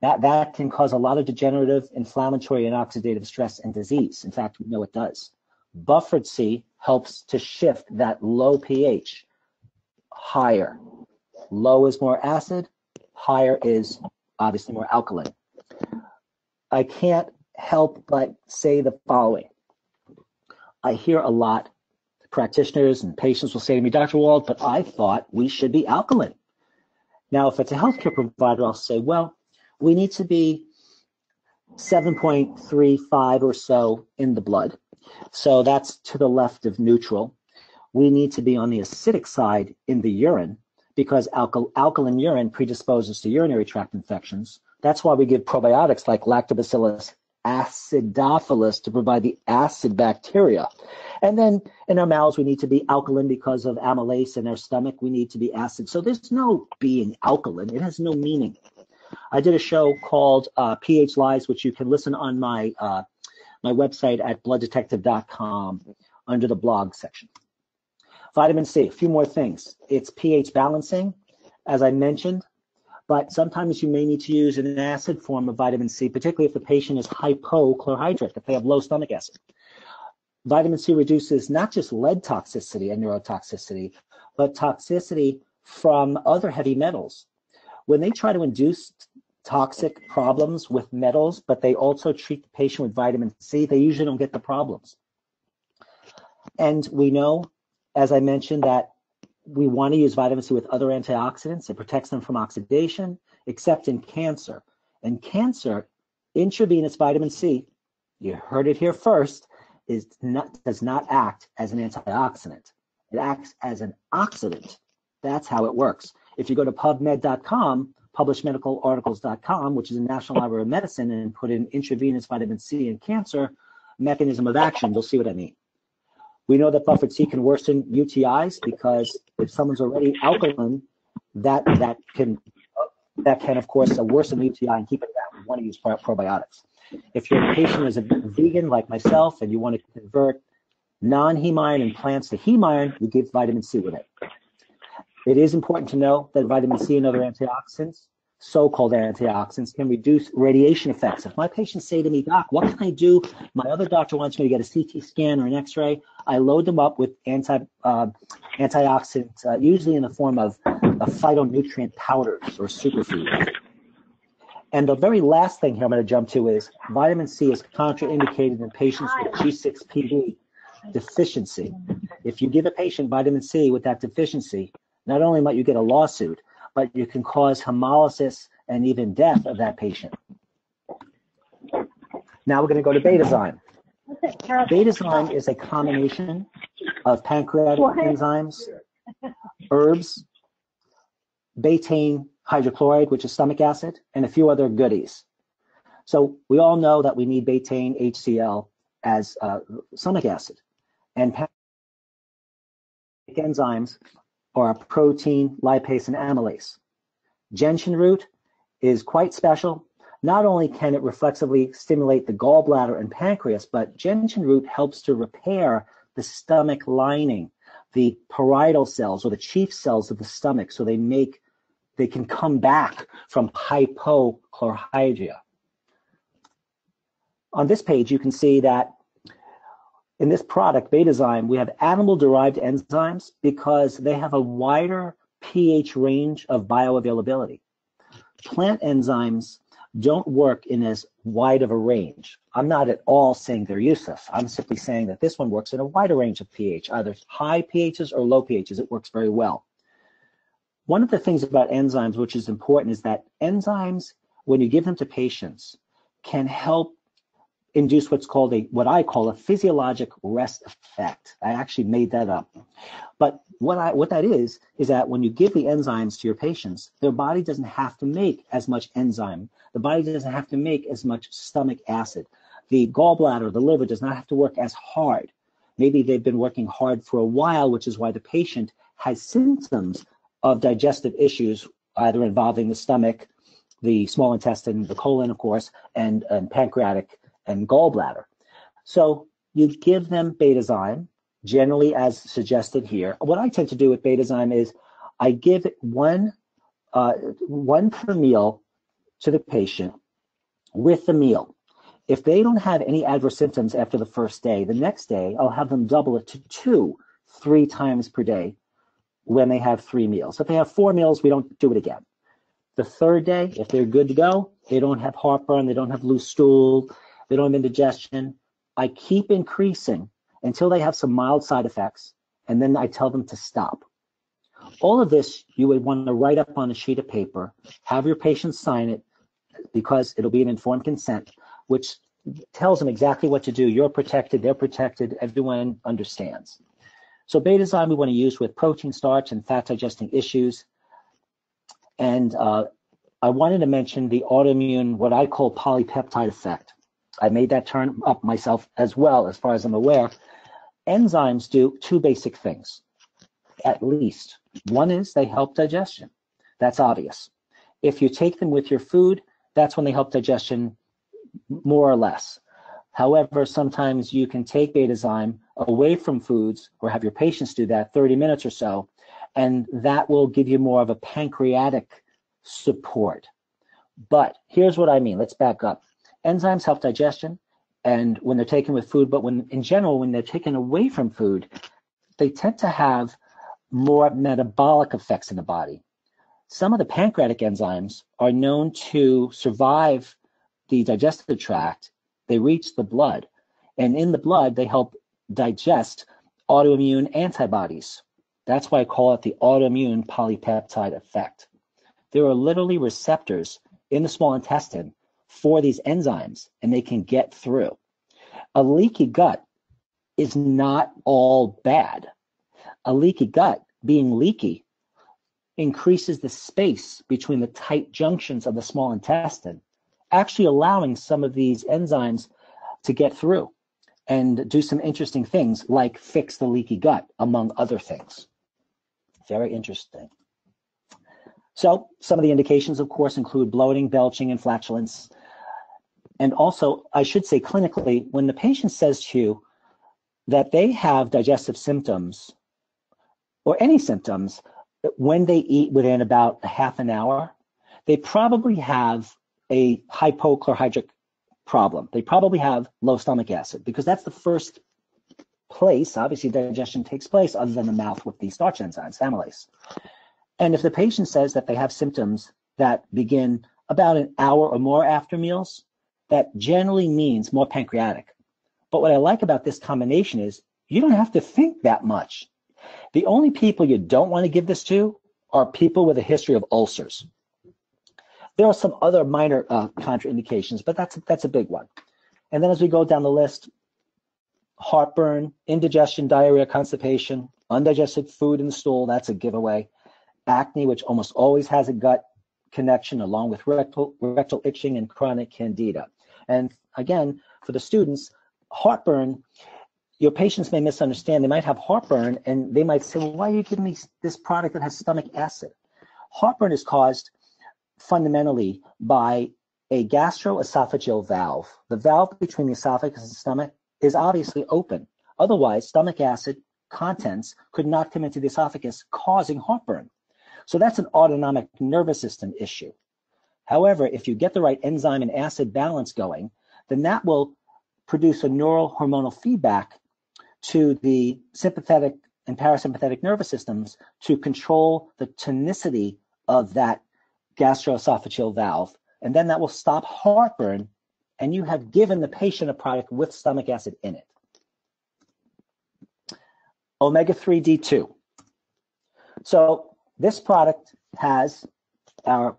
That, that can cause a lot of degenerative, inflammatory, and oxidative stress and disease. In fact, we know it does. Buffered C helps to shift that low pH higher. Low is more acid, higher is obviously more alkaline. I can't help but say the following. I hear a lot practitioners and patients will say to me, Dr. Wald, but I thought we should be alkaline. Now, if it's a healthcare provider, I'll say, well, we need to be 7.35 or so in the blood. So that's to the left of neutral. We need to be on the acidic side in the urine because alkal- alkaline urine predisposes to urinary tract infections. That's why we give probiotics like Lactobacillus acidophilus to provide the acid bacteria. And then in our mouths, we need to be alkaline because of amylase. In our stomach, we need to be acid. So there's no being alkaline. It has no meaning. I did a show called uh, pH Lies, which you can listen on my uh, my website at blooddetective.com under the blog section. Vitamin C, a few more things. It's pH balancing, as I mentioned, but sometimes you may need to use an acid form of vitamin C, particularly if the patient is hypochlorhydric, if they have low stomach acid. Vitamin C reduces not just lead toxicity and neurotoxicity, but toxicity from other heavy metals. When they try to induce toxic problems with metals, but they also treat the patient with vitamin C, they usually don't get the problems. And we know, as I mentioned, that we want to use vitamin C with other antioxidants. It protects them from oxidation, except in cancer. In cancer, intravenous vitamin C, you heard it here first, is not, does not act as an antioxidant. It acts as an oxidant. That's how it works. If you go to pubmed.com, publishedmedicalarticles.com, which is the National Library of Medicine, and put in intravenous vitamin C in cancer mechanism of action, you'll see what I mean. We know that buffered C can worsen UTIs because if someone's already alkaline, that that can that can of course worsen the UTI and keep it down. We want to use probiotics. If your patient is a vegan like myself and you want to convert non-heme iron and plants to heme iron, you give vitamin C with it. It is important to know that vitamin C and other antioxidants, so-called antioxidants, can reduce radiation effects. If my patients say to me, Doc, what can I do? My other doctor wants me to get a CT scan or an X-ray. I load them up with anti uh, antioxidants, uh, usually in the form of, of phytonutrient powders or superfoods. And the very last thing here I'm going to jump to is vitamin C is contraindicated in patients with G6PD deficiency. If you give a patient vitamin C with that deficiency, not only might you get a lawsuit, but you can cause hemolysis and even death of that patient. Now we're going to go to Betazyme. Betazyme is a combination of pancreatic enzymes, herbs, betaine hydrochloride, which is stomach acid, and a few other goodies. So we all know that we need betaine HCl as uh, stomach acid. And pancreatic enzymes are protein, lipase, and amylase. Gentian root is quite special. Not only can it reflexively stimulate the gallbladder and pancreas, but gentian root helps to repair the stomach lining, the parietal cells or the chief cells of the stomach, so they make they can come back from hypochlorhydria. On this page, you can see that in this product, Betazyme, we have animal-derived enzymes because they have a wider pH range of bioavailability. Plant enzymes don't work in as wide of a range. I'm not at all saying they're useless. I'm simply saying that this one works in a wider range of pH, either high pHs or low pHs. It works very well. One of the things about enzymes, which is important, is that enzymes, when you give them to patients, can help induce what's called a what I call a physiologic rest effect. I actually made that up. But what I what that is is that when you give the enzymes to your patients, their body doesn't have to make as much enzyme. The body doesn't have to make as much stomach acid. The gallbladder, the liver does not have to work as hard. Maybe they've been working hard for a while, which is why the patient has symptoms of digestive issues, either involving the stomach, the small intestine, the colon, of course, and, and pancreatic and gallbladder. So you give them betazyme, generally as suggested here. What I tend to do with betazyme is I give it one, uh, one per meal to the patient with the meal. If they don't have any adverse symptoms after the first day, the next day I'll have them double it to two, three times per day when they have three meals. If they have four meals, we don't do it again. The third day, if they're good to go, they don't have heartburn, they don't have loose stool, they don't have indigestion. I keep increasing until they have some mild side effects, and then I tell them to stop. All of this you would want to write up on a sheet of paper, have your patient sign it because it'll be an informed consent, which tells them exactly what to do. You're protected, they're protected, everyone understands. So Betazyme we want to use with protein starch and fat digesting issues. And uh, I wanted to mention the autoimmune, what I call polypeptide effect. I made that turn up myself as well, as far as I'm aware. Enzymes do two basic things, at least. One is they help digestion. That's obvious. If you take them with your food, that's when they help digestion more or less. However, sometimes you can take betazyme away from foods or have your patients do that 30 minutes or so, and that will give you more of a pancreatic support. But here's what I mean. Let's back up. Enzymes help digestion and when they're taken with food, but when in general, when they're taken away from food, they tend to have more metabolic effects in the body. Some of the pancreatic enzymes are known to survive the digestive tract. They reach the blood, and in the blood, they help digest autoimmune antibodies. That's why I call it the autoimmune polypeptide effect. There are literally receptors in the small intestine for these enzymes and they can get through. A leaky gut is not all bad. A leaky gut, being leaky, increases the space between the tight junctions of the small intestine, actually allowing some of these enzymes to get through and do some interesting things like fix the leaky gut, among other things. Very interesting. So some of the indications, of course, include bloating, belching, and flatulence. And also, I should say clinically, when the patient says to you that they have digestive symptoms or any symptoms when they eat within about a half an hour, they probably have a hypochlorhydric problem. They probably have low stomach acid because that's the first place, obviously, digestion takes place other than the mouth with the starch enzymes, amylase. And if the patient says that they have symptoms that begin about an hour or more after meals, that generally means more pancreatic. But what I like about this combination is you don't have to think that much. The only people you don't want to give this to are people with a history of ulcers. There are some other minor uh, contraindications, but that's that's a big one. And then as we go down the list, heartburn, indigestion, diarrhea, constipation, undigested food in the stool, that's a giveaway. Acne, which almost always has a gut connection along with rectal, rectal itching and chronic candida. And again, for the students, heartburn, your patients may misunderstand. They might have heartburn and they might say, well, why are you giving me this product that has stomach acid? Heartburn is caused fundamentally by a gastroesophageal valve. The valve between the esophagus and stomach is obviously open. Otherwise, stomach acid contents could not come into the esophagus, causing heartburn. So that's an autonomic nervous system issue. However, if you get the right enzyme and acid balance going, then that will produce a neural hormonal feedback to the sympathetic and parasympathetic nervous systems to control the tonicity of that gastroesophageal valve. And then that will stop heartburn, and you have given the patient a product with stomach acid in it. Omega 3 D2. So this product has our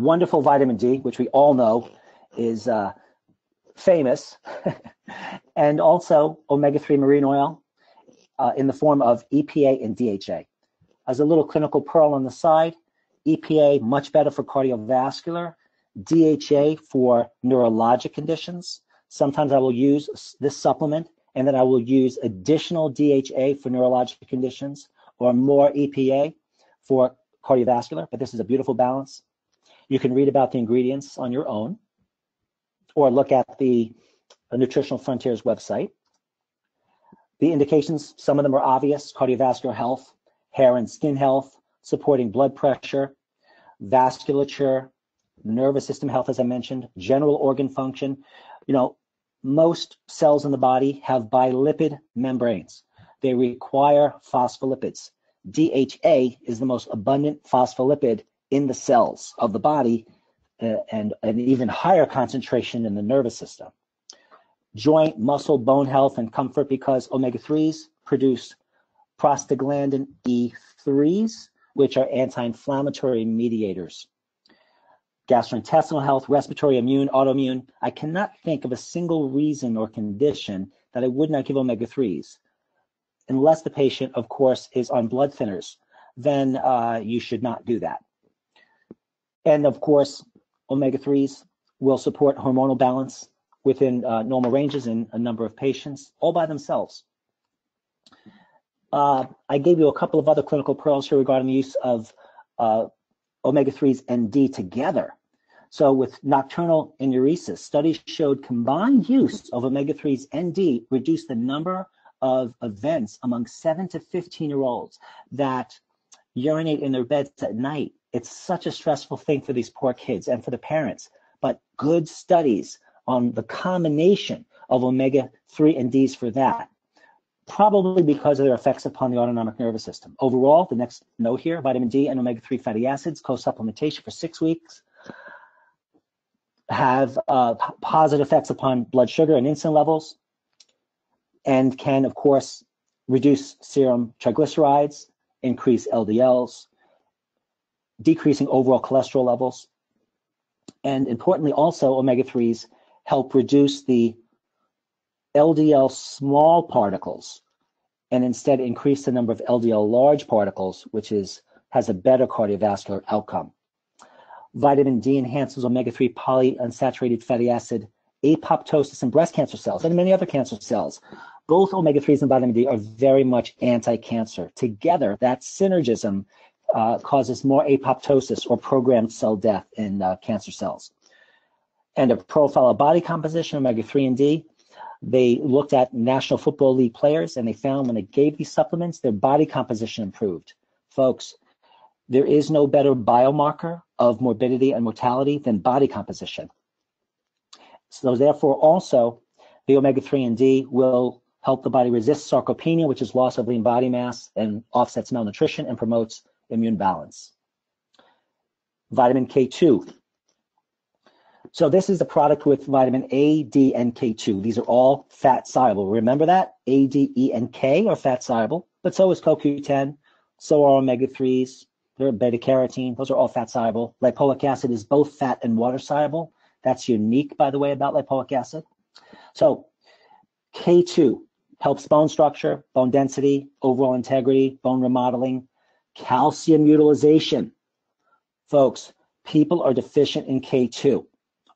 wonderful vitamin D, which we all know is uh, famous, and also omega 3 marine oil uh, in the form of EPA and DHA. As a little clinical pearl on the side, EPA much better for cardiovascular, DHA for neurologic conditions. Sometimes I will use this supplement and then I will use additional DHA for neurologic conditions or more EPA for cardiovascular, but this is a beautiful balance. You can read about the ingredients on your own or look at the uh, Nutritional Frontiers website. The indications, some of them are obvious cardiovascular health, hair and skin health, supporting blood pressure, vasculature, nervous system health, as I mentioned, general organ function. You know, most cells in the body have bilipid membranes. They require phospholipids. DHA is the most abundant phospholipid in the cells of the body uh, and an even higher concentration in the nervous system. Joint, muscle, bone health, and comfort because omega 3s produce prostaglandin E3s, which are anti inflammatory mediators. Gastrointestinal health, respiratory, immune, autoimmune. I cannot think of a single reason or condition that I would not give omega 3s, unless the patient, of course, is on blood thinners. Then uh, you should not do that. And of course, omega 3s will support hormonal balance within uh, normal ranges in a number of patients, all by themselves. Uh, I gave you a couple of other clinical pearls here regarding the use of uh, omega 3s and D together. So, with nocturnal enuresis, studies showed combined use of omega 3s and D reduced the number of events among 7 to 15 year olds that urinate in their beds at night. It's such a stressful thing for these poor kids and for the parents. But good studies on the combination of omega 3 and Ds for that probably because of their effects upon the autonomic nervous system. Overall, the next note here, vitamin D and omega-3 fatty acids, co-supplementation for six weeks, have uh, positive effects upon blood sugar and insulin levels, and can, of course, reduce serum triglycerides, increase LDLs, decreasing overall cholesterol levels, and importantly, also omega-3s help reduce the LDL small particles and instead increase the number of LDL large particles, which is has a better cardiovascular outcome. Vitamin D enhances omega-3 polyunsaturated fatty acid apoptosis in breast cancer cells and many other cancer cells. Both omega-3s and vitamin D are very much anti-cancer. Together, that synergism uh, causes more apoptosis or programmed cell death in uh, cancer cells. And a profile of body composition, omega-3 and D, they looked at National Football League players and they found when they gave these supplements, their body composition improved. Folks, there is no better biomarker of morbidity and mortality than body composition. So therefore also the omega-3 and D will help the body resist sarcopenia, which is loss of lean body mass and offsets malnutrition and promotes immune balance. Vitamin K2. So this is a product with vitamin A, D, and K2. These are all fat soluble. Remember that? A, D, E, and K are fat soluble, but so is CoQ10. So are omega-3s. They're beta carotene. Those are all fat soluble. Lipoic acid is both fat and water soluble. That's unique, by the way, about lipoic acid. So K2 helps bone structure, bone density, overall integrity, bone remodeling, calcium utilization. Folks, people are deficient in K2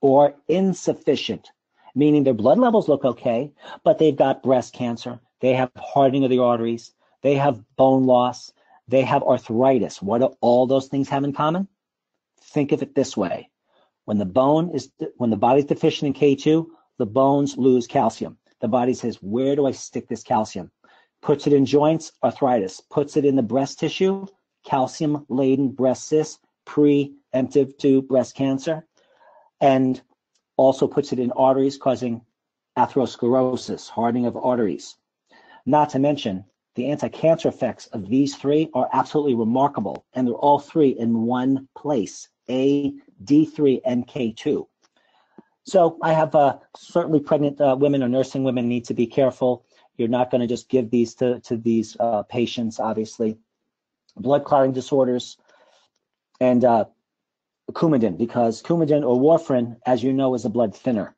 or insufficient, meaning their blood levels look okay, but they've got breast cancer, they have hardening of the arteries, they have bone loss, they have arthritis. What do all those things have in common? Think of it this way. When the bone is when the body's deficient in K2, the bones lose calcium. The body says, "Where do I stick this calcium?" Puts it in joints, arthritis. Puts it in the breast tissue, calcium-laden breast cysts, preemptive to breast cancer, and also puts it in arteries, causing atherosclerosis, hardening of arteries. Not to mention the anti-cancer effects of these three are absolutely remarkable, and they're all three in one place, A, D3, and K2. So I have uh, certainly pregnant uh, women or nursing women need to be careful. You're not going to just give these to, to these uh, patients, obviously. Blood clotting disorders and uh, Coumadin, because Coumadin or warfarin, as you know, is a blood thinner.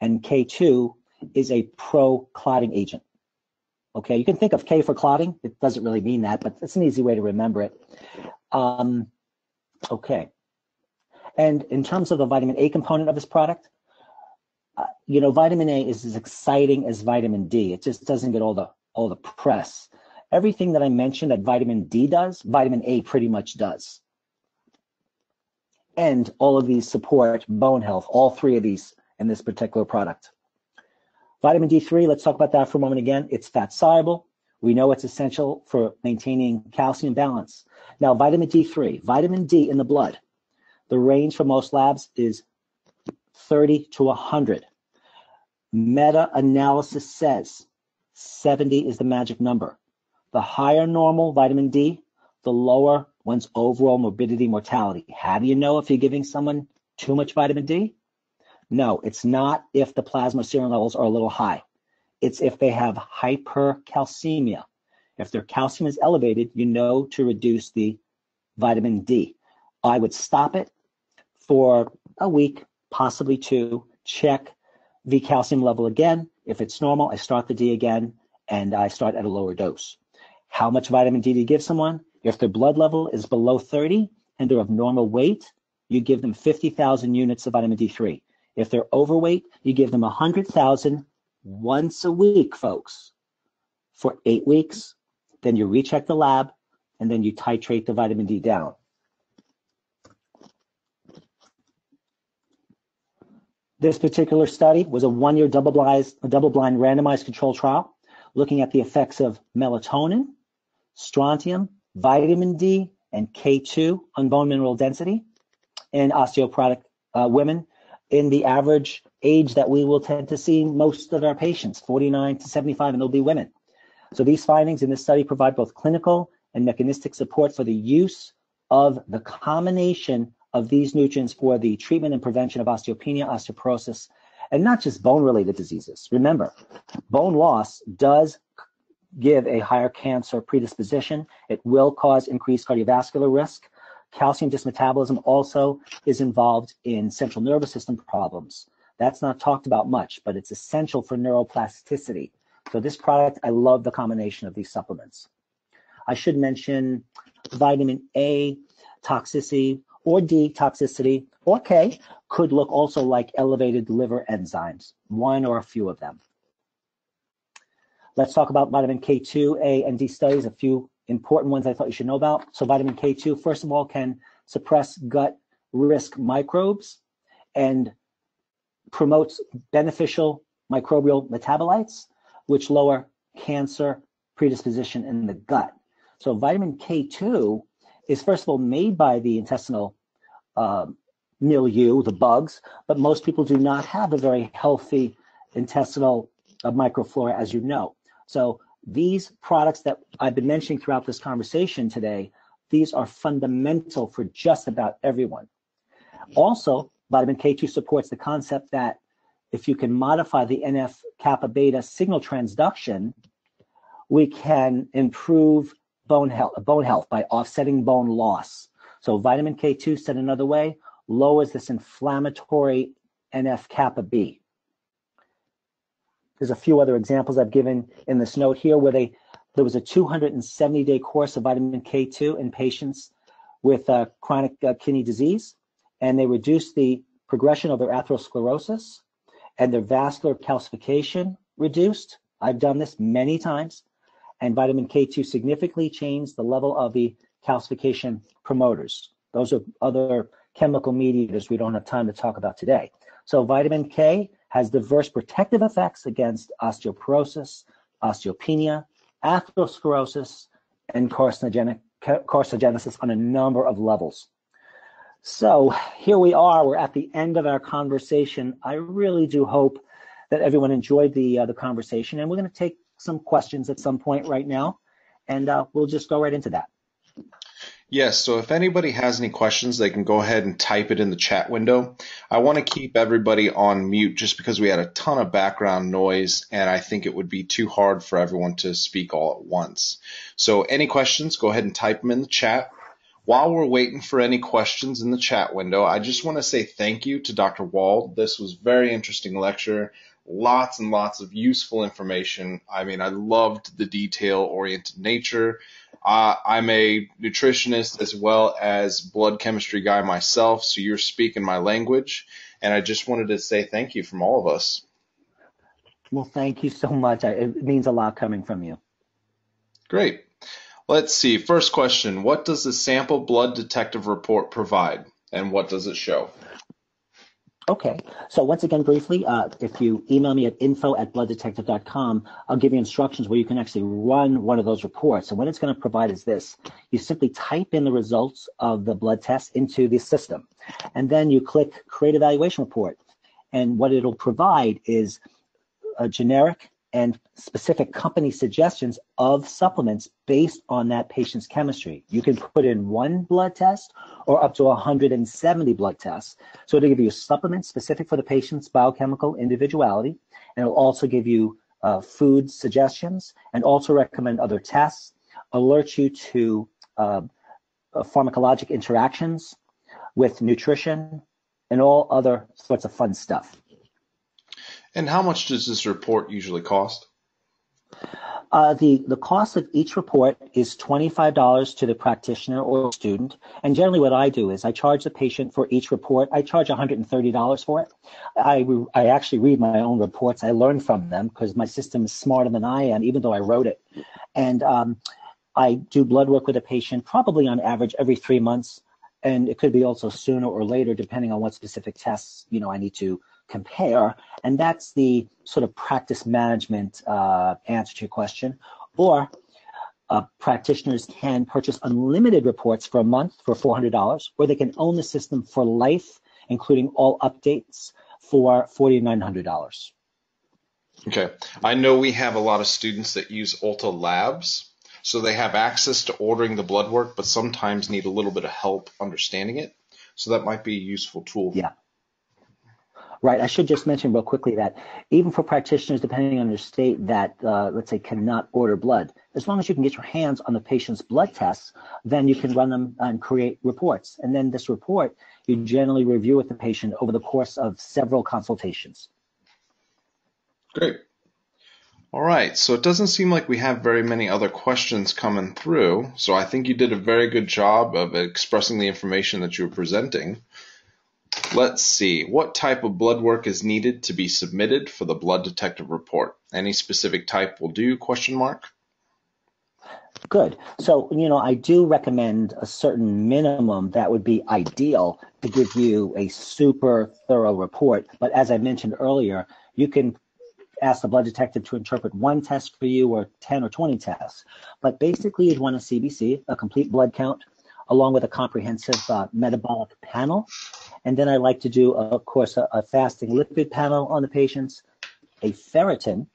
And K2 is a pro-clotting agent. Okay, you can think of K for clotting. It doesn't really mean that, but it's an easy way to remember it. Um, okay. And in terms of the vitamin A component of this product, you know, vitamin A is as exciting as vitamin D. It just doesn't get all the all the press. Everything that I mentioned that vitamin D does, vitamin A pretty much does. And all of these support bone health, all three of these in this particular product. Vitamin D3, let's talk about that for a moment again. It's fat soluble. We know it's essential for maintaining calcium balance. Now, vitamin D3, vitamin D in the blood, the range for most labs is 30 to 100. Meta analysis says 70 is the magic number. The higher normal vitamin D, the lower one's overall morbidity mortality. How do you know if you're giving someone too much vitamin D? No, it's not if the plasma serum levels are a little high. It's if they have hypercalcemia. If their calcium is elevated, you know to reduce the vitamin D. I would stop it for a week, possibly two, check the calcium level again. If it's normal, I start the D again and I start at a lower dose. How much vitamin D do you give someone? If their blood level is below 30 and they're of normal weight, you give them 50,000 units of vitamin D3. If they're overweight, you give them 100,000 once a week, folks, for eight weeks. Then you recheck the lab, and then you titrate the vitamin D down. This particular study was a one-year double-blind, double-blind randomized control trial looking at the effects of melatonin, strontium, vitamin D, and K2 on bone mineral density in osteoporotic uh, women in the average age that we will tend to see most of our patients, 49 to 75, and they'll be women. So these findings in this study provide both clinical and mechanistic support for the use of the combination of these nutrients for the treatment and prevention of osteopenia, osteoporosis, and not just bone-related diseases. Remember, bone loss does give a higher cancer predisposition. It will cause increased cardiovascular risk. Calcium dysmetabolism also is involved in central nervous system problems. That's not talked about much, but it's essential for neuroplasticity. So this product, I love the combination of these supplements. I should mention vitamin A toxicity or D toxicity or K could look also like elevated liver enzymes, one or a few of them. Let's talk about vitamin K2, A, and D studies, a few important ones I thought you should know about. So vitamin K2, first of all, can suppress gut risk microbes and promotes beneficial microbial metabolites, which lower cancer predisposition in the gut. So vitamin K2 is first of all made by the intestinal uh, milieu, the bugs, but most people do not have a very healthy intestinal uh, microflora, as you know. So these products that I've been mentioning throughout this conversation today, these are fundamental for just about everyone. Also, vitamin K2 supports the concept that if you can modify the NF kappa beta signal transduction, we can improve bone health, bone health by offsetting bone loss. So vitamin K2, said another way, lowers this inflammatory NF kappa B. There's a few other examples I've given in this note here where they there was a 270 day course of vitamin K2 in patients with uh, chronic uh, kidney disease, and they reduced the progression of their atherosclerosis and their vascular calcification reduced. I've done this many times, and vitamin K2 significantly changed the level of the calcification promoters. Those are other chemical mediators we don't have time to talk about today. So vitamin K has diverse protective effects against osteoporosis, osteopenia, atherosclerosis, and carcinogenesis on a number of levels. So here we are. We're at the end of our conversation. I really do hope that everyone enjoyed the uh, the conversation, and we're going to take some questions at some point right now, and uh, we'll just go right into that. Yes, so if anybody has any questions, they can go ahead and type it in the chat window. I want to keep everybody on mute just because we had a ton of background noise and I think it would be too hard for everyone to speak all at once. So any questions, go ahead and type them in the chat. While we're waiting for any questions in the chat window, I just want to say thank you to Dr. Wald. This was very interesting lecture. Lots and lots of useful information. I mean, I loved the detail oriented nature. Uh, I'm a nutritionist as well as blood chemistry guy myself, so you're speaking my language. And I just wanted to say thank you from all of us. Well, thank you so much. It means a lot coming from you. Great. Let's see. First question What does the sample blood detective report provide, and what does it show? Okay, so once again, briefly, uh, if you email me at info at blooddetective.com, I'll give you instructions where you can actually run one of those reports. And what it's going to provide is this. You simply type in the results of the blood test into the system, and then you click Create Evaluation Report. And what it'll provide is a generic and specific company suggestions of supplements based on that patient's chemistry. You can put in one blood test or up to 170 blood tests. So it'll give you supplements specific for the patient's biochemical individuality, and it'll also give you uh, food suggestions and also recommend other tests, alert you to uh, uh, pharmacologic interactions with nutrition, and all other sorts of fun stuff. And how much does this report usually cost? Uh, the, the cost of each report is $25 to the practitioner or student. And generally what I do is I charge the patient for each report. I charge $130 for it. I, I actually read my own reports. I learn from them because my system is smarter than I am, even though I wrote it. And um, I do blood work with a patient probably on average every three months. And it could be also sooner or later, depending on what specific tests, you know, I need to compare. And that's the sort of practice management uh, answer to your question. Or uh, practitioners can purchase unlimited reports for a month for $400, or they can own the system for life, including all updates for $4,900. Okay. I know we have a lot of students that use Ulta Labs, so they have access to ordering the blood work, but sometimes need a little bit of help understanding it. So that might be a useful tool. Yeah. Right. I should just mention real quickly that even for practitioners, depending on your state, that uh, let's say cannot order blood, as long as you can get your hands on the patient's blood tests, then you can run them and create reports. And then this report, you generally review with the patient over the course of several consultations. Great. All right, so it doesn't seem like we have very many other questions coming through. So I think you did a very good job of expressing the information that you were presenting. Let's see, what type of blood work is needed to be submitted for the blood detective report? Any specific type will do, question mark? Good. So, you know, I do recommend a certain minimum that would be ideal to give you a super thorough report. But as I mentioned earlier, you can ask the blood detective to interpret one test for you or 10 or 20 tests. But basically, you'd want a CBC, a complete blood count, along with a comprehensive uh, metabolic panel. And then I like to do, of course, a, a fasting lipid panel on the patients, a ferritin,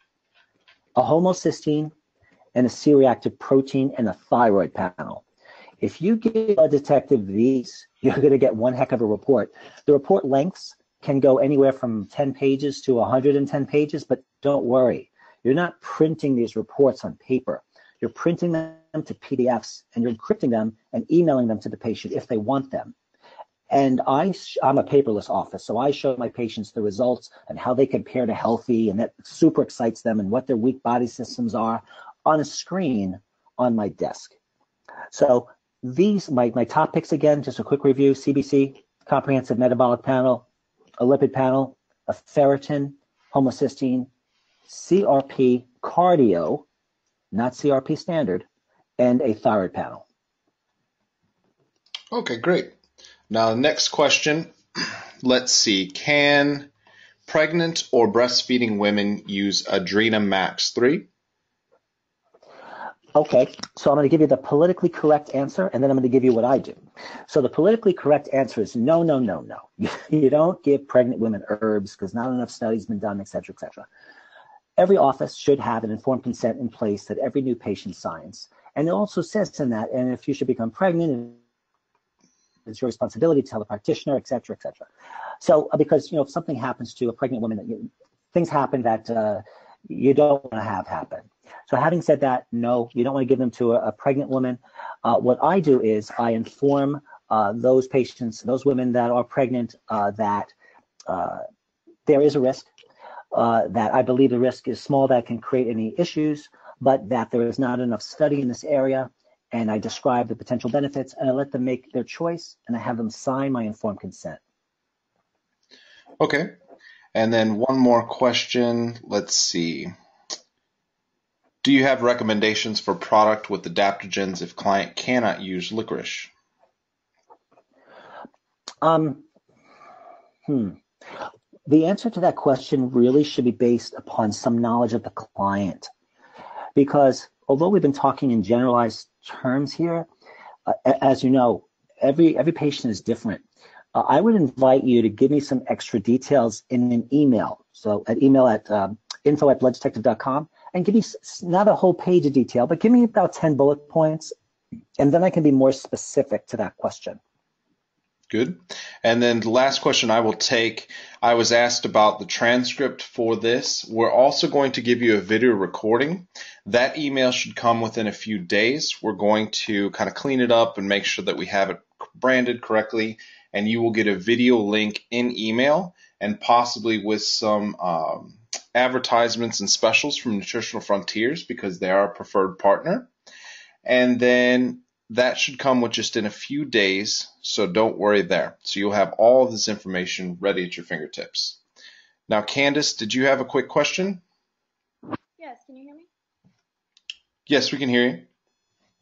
a homocysteine, and a C-reactive protein and a thyroid panel. If you give a detective these, you're going to get one heck of a report. The report lengths can go anywhere from 10 pages to 110 pages, but don't worry. You're not printing these reports on paper. You're printing them to PDFs and you're encrypting them and emailing them to the patient if they want them. And I, I'm a paperless office, so I show my patients the results and how they compare to healthy, and that super excites them and what their weak body systems are on a screen on my desk. So these, my, my top picks again, just a quick review, CBC, comprehensive metabolic panel, a lipid panel, a ferritin, homocysteine, CRP cardio, not CRP standard, and a thyroid panel. Okay, great. Now, the next question. Let's see. Can pregnant or breastfeeding women use Adrena Max 3? Okay, so I'm going to give you the politically correct answer, and then I'm going to give you what I do. So the politically correct answer is no, no, no, no. you don't give pregnant women herbs because not enough studies been done, et cetera, et cetera. Every office should have an informed consent in place that every new patient signs. And it also says in that, and if you should become pregnant, it's your responsibility to tell the practitioner, et cetera, et cetera. So uh, because, you know, if something happens to a pregnant woman, you, things happen that uh, you don't want to have happen. So having said that, no, you don't want to give them to a, a pregnant woman. Uh, what I do is I inform uh, those patients, those women that are pregnant, uh, that uh, there is a risk, that I believe the risk is small that can create any issues, but that there is not enough study in this area. And I describe the potential benefits and I let them make their choice and I have them sign my informed consent. Okay. And then one more question. Let's see. Do you have recommendations for product with adaptogens if client cannot use licorice? Um, hmm. The answer to that question really should be based upon some knowledge of the client. Because although we've been talking in generalized terms here, uh, as you know, every, every patient is different. Uh, I would invite you to give me some extra details in an email. So at email at um, info at blooddetective.com and give me not a whole page of detail, but give me about 10 bullet points, and then I can be more specific to that question. Good. And then the last question I will take I was asked about the transcript for this. We're also going to give you a video recording. That email should come within a few days. We're going to kind of clean it up and make sure that we have it branded correctly, and you will get a video link in email and possibly with some. Um, advertisements and specials from Nutritional Frontiers because they are a preferred partner. And then that should come with just in a few days, so don't worry there. So you'll have all of this information ready at your fingertips. Now, Candace, did you have a quick question? Yes, can you hear me? Yes, we can hear you.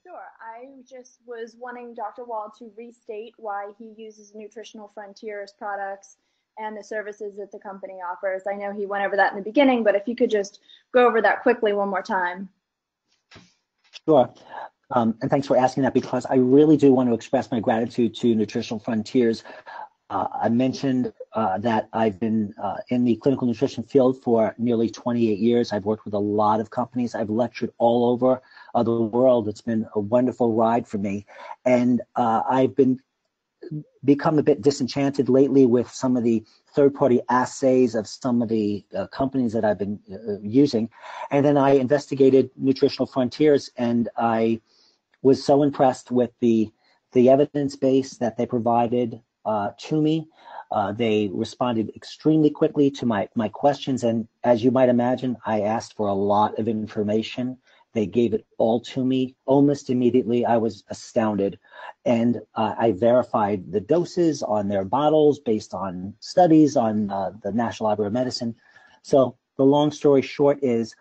Sure. I just was wanting Dr. Wald to restate why he uses Nutritional Frontiers products and the services that the company offers. I know he went over that in the beginning, but if you could just go over that quickly one more time. Sure. Um, and thanks for asking that because I really do want to express my gratitude to Nutritional Frontiers. Uh, I mentioned uh, that I've been uh, in the clinical nutrition field for nearly 28 years. I've worked with a lot of companies. I've lectured all over uh, the world. It's been a wonderful ride for me. And uh, I've been become a bit disenchanted lately with some of the third party assays of some of the uh, companies that I've been uh, using. And then I investigated Nutritional Frontiers and I was so impressed with the, the evidence base that they provided uh, to me. Uh, they responded extremely quickly to my, my questions. And as you might imagine, I asked for a lot of information. They gave it all to me almost immediately. I was astounded. And uh, I verified the doses on their bottles based on studies on uh, the National Library of Medicine. So the long story short is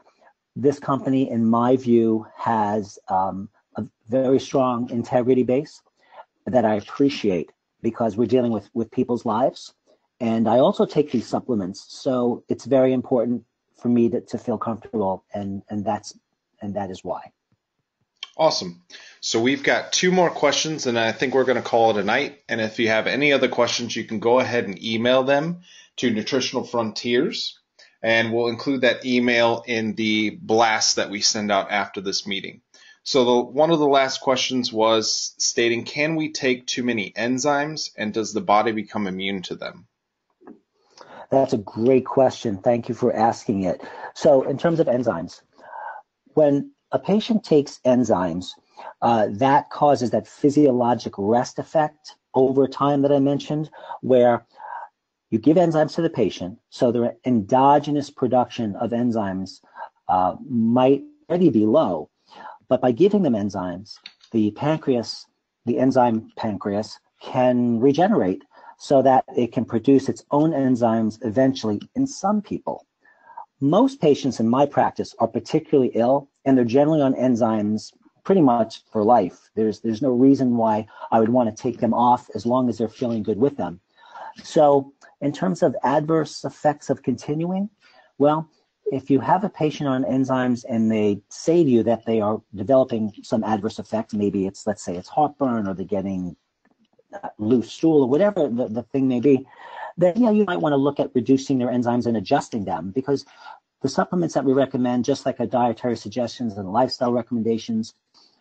this company, in my view, has um, a very strong integrity base that I appreciate because we're dealing with, with people's lives. And I also take these supplements. So it's very important for me to, to feel comfortable and, and that's and that is why. Awesome. So we've got two more questions and I think we're going to call it a night. And if you have any other questions, you can go ahead and email them to Nutritional Frontiers and we'll include that email in the blast that we send out after this meeting. So the, one of the last questions was stating, can we take too many enzymes and does the body become immune to them? That's a great question. Thank you for asking it. So in terms of enzymes, when a patient takes enzymes, uh, that causes that physiologic rest effect over time that I mentioned, where you give enzymes to the patient, so their endogenous production of enzymes uh, might already be low, but by giving them enzymes, the pancreas, the enzyme pancreas, can regenerate so that it can produce its own enzymes eventually in some people. Most patients in my practice are particularly ill and they're generally on enzymes pretty much for life. There's there's no reason why I would want to take them off as long as they're feeling good with them. So in terms of adverse effects of continuing, well, if you have a patient on enzymes and they say to you that they are developing some adverse effect, maybe it's, let's say it's heartburn or they're getting loose stool or whatever the, the thing may be, then yeah, you might want to look at reducing their enzymes and adjusting them because the supplements that we recommend, just like our dietary suggestions and lifestyle recommendations,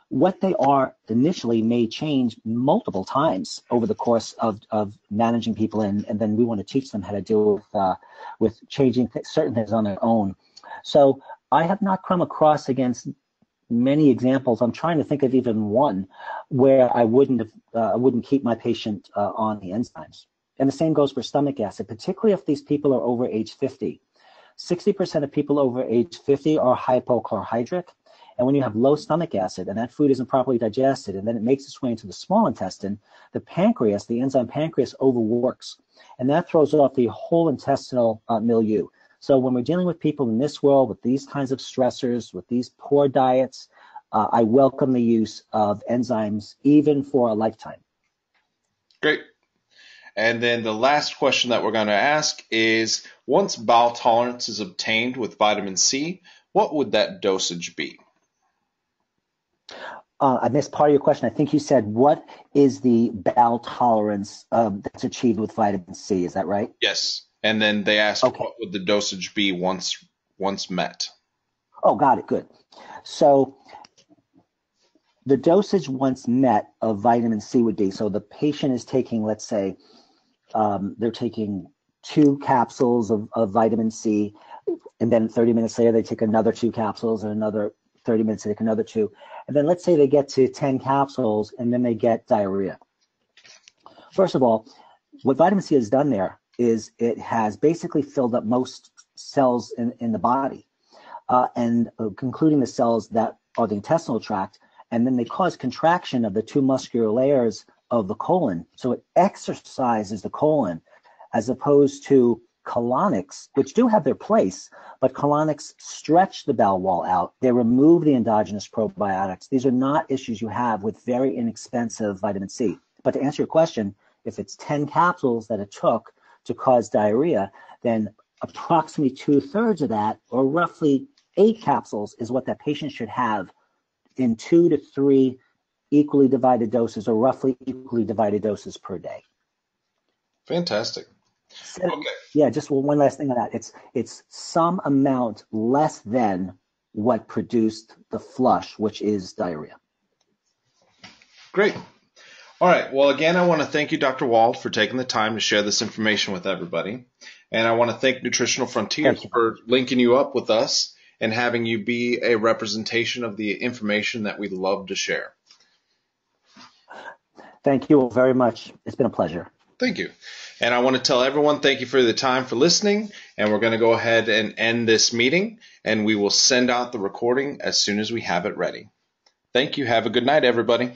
what they are initially may change multiple times over the course of, of managing people and, and then we want to teach them how to deal with uh, with changing th- certain things on their own. So i have not come across against many examples. I'm trying to think of even one where i wouldn't have uh, wouldn't keep my patient uh, on the enzymes. And the same goes for stomach acid particularly if these people are over age 50 60% of people over age 50 are hypochlorhydric and when you have low stomach acid and that food isn't properly digested and then it makes its way into the small intestine, the pancreas, the enzyme pancreas overworks. And that throws off the whole intestinal uh, milieu. So when we're dealing with people in this world with these kinds of stressors, with these poor diets, uh, I welcome the use of enzymes even for a lifetime. Great. And then the last question that we're going to ask is once bowel tolerance is obtained with vitamin C, what would that dosage be? Uh, I missed part of your question. I think you said, what is the bowel tolerance um, that's achieved with vitamin C? Is that right? Yes. And then they asked, okay. what would the dosage be once once met? Oh, got it. Good. So the dosage once met of vitamin C would be so the patient is taking, let's say, um, they're taking two capsules of, of vitamin C, and then 30 minutes later they take another two capsules and another 30 minutes take another two. And then let's say they get to 10 capsules and then they get diarrhea. First of all, what vitamin C has done there is it has basically filled up most cells in, in the body, uh, and uh, concluding the cells that are the intestinal tract, and then they cause contraction of the two muscular layers of the colon. So it exercises the colon as opposed to colonics, which do have their place, but colonics stretch the bowel wall out. They remove the endogenous probiotics. These are not issues you have with very inexpensive vitamin C. But to answer your question, if it's 10 capsules that it took to cause diarrhea, then approximately two thirds of that, or roughly eight capsules, is what that patient should have in two to three equally divided doses or roughly equally divided doses per day. Fantastic. Okay. Yeah, just one last thing on that. It's it's some amount less than what produced the flush, which is diarrhea. Great. All right. Well, again, I want to thank you, Dr. Wald, for taking the time to share this information with everybody. And I want to thank Nutritional Frontiers for linking you up with us and having you be a representation of the information that we love to share. Thank you very much. It's been a pleasure. Thank you. And I want to tell everyone thank you for the time for listening. And we're going to go ahead and end this meeting and we will send out the recording as soon as we have it ready. Thank you. Have a good night, everybody.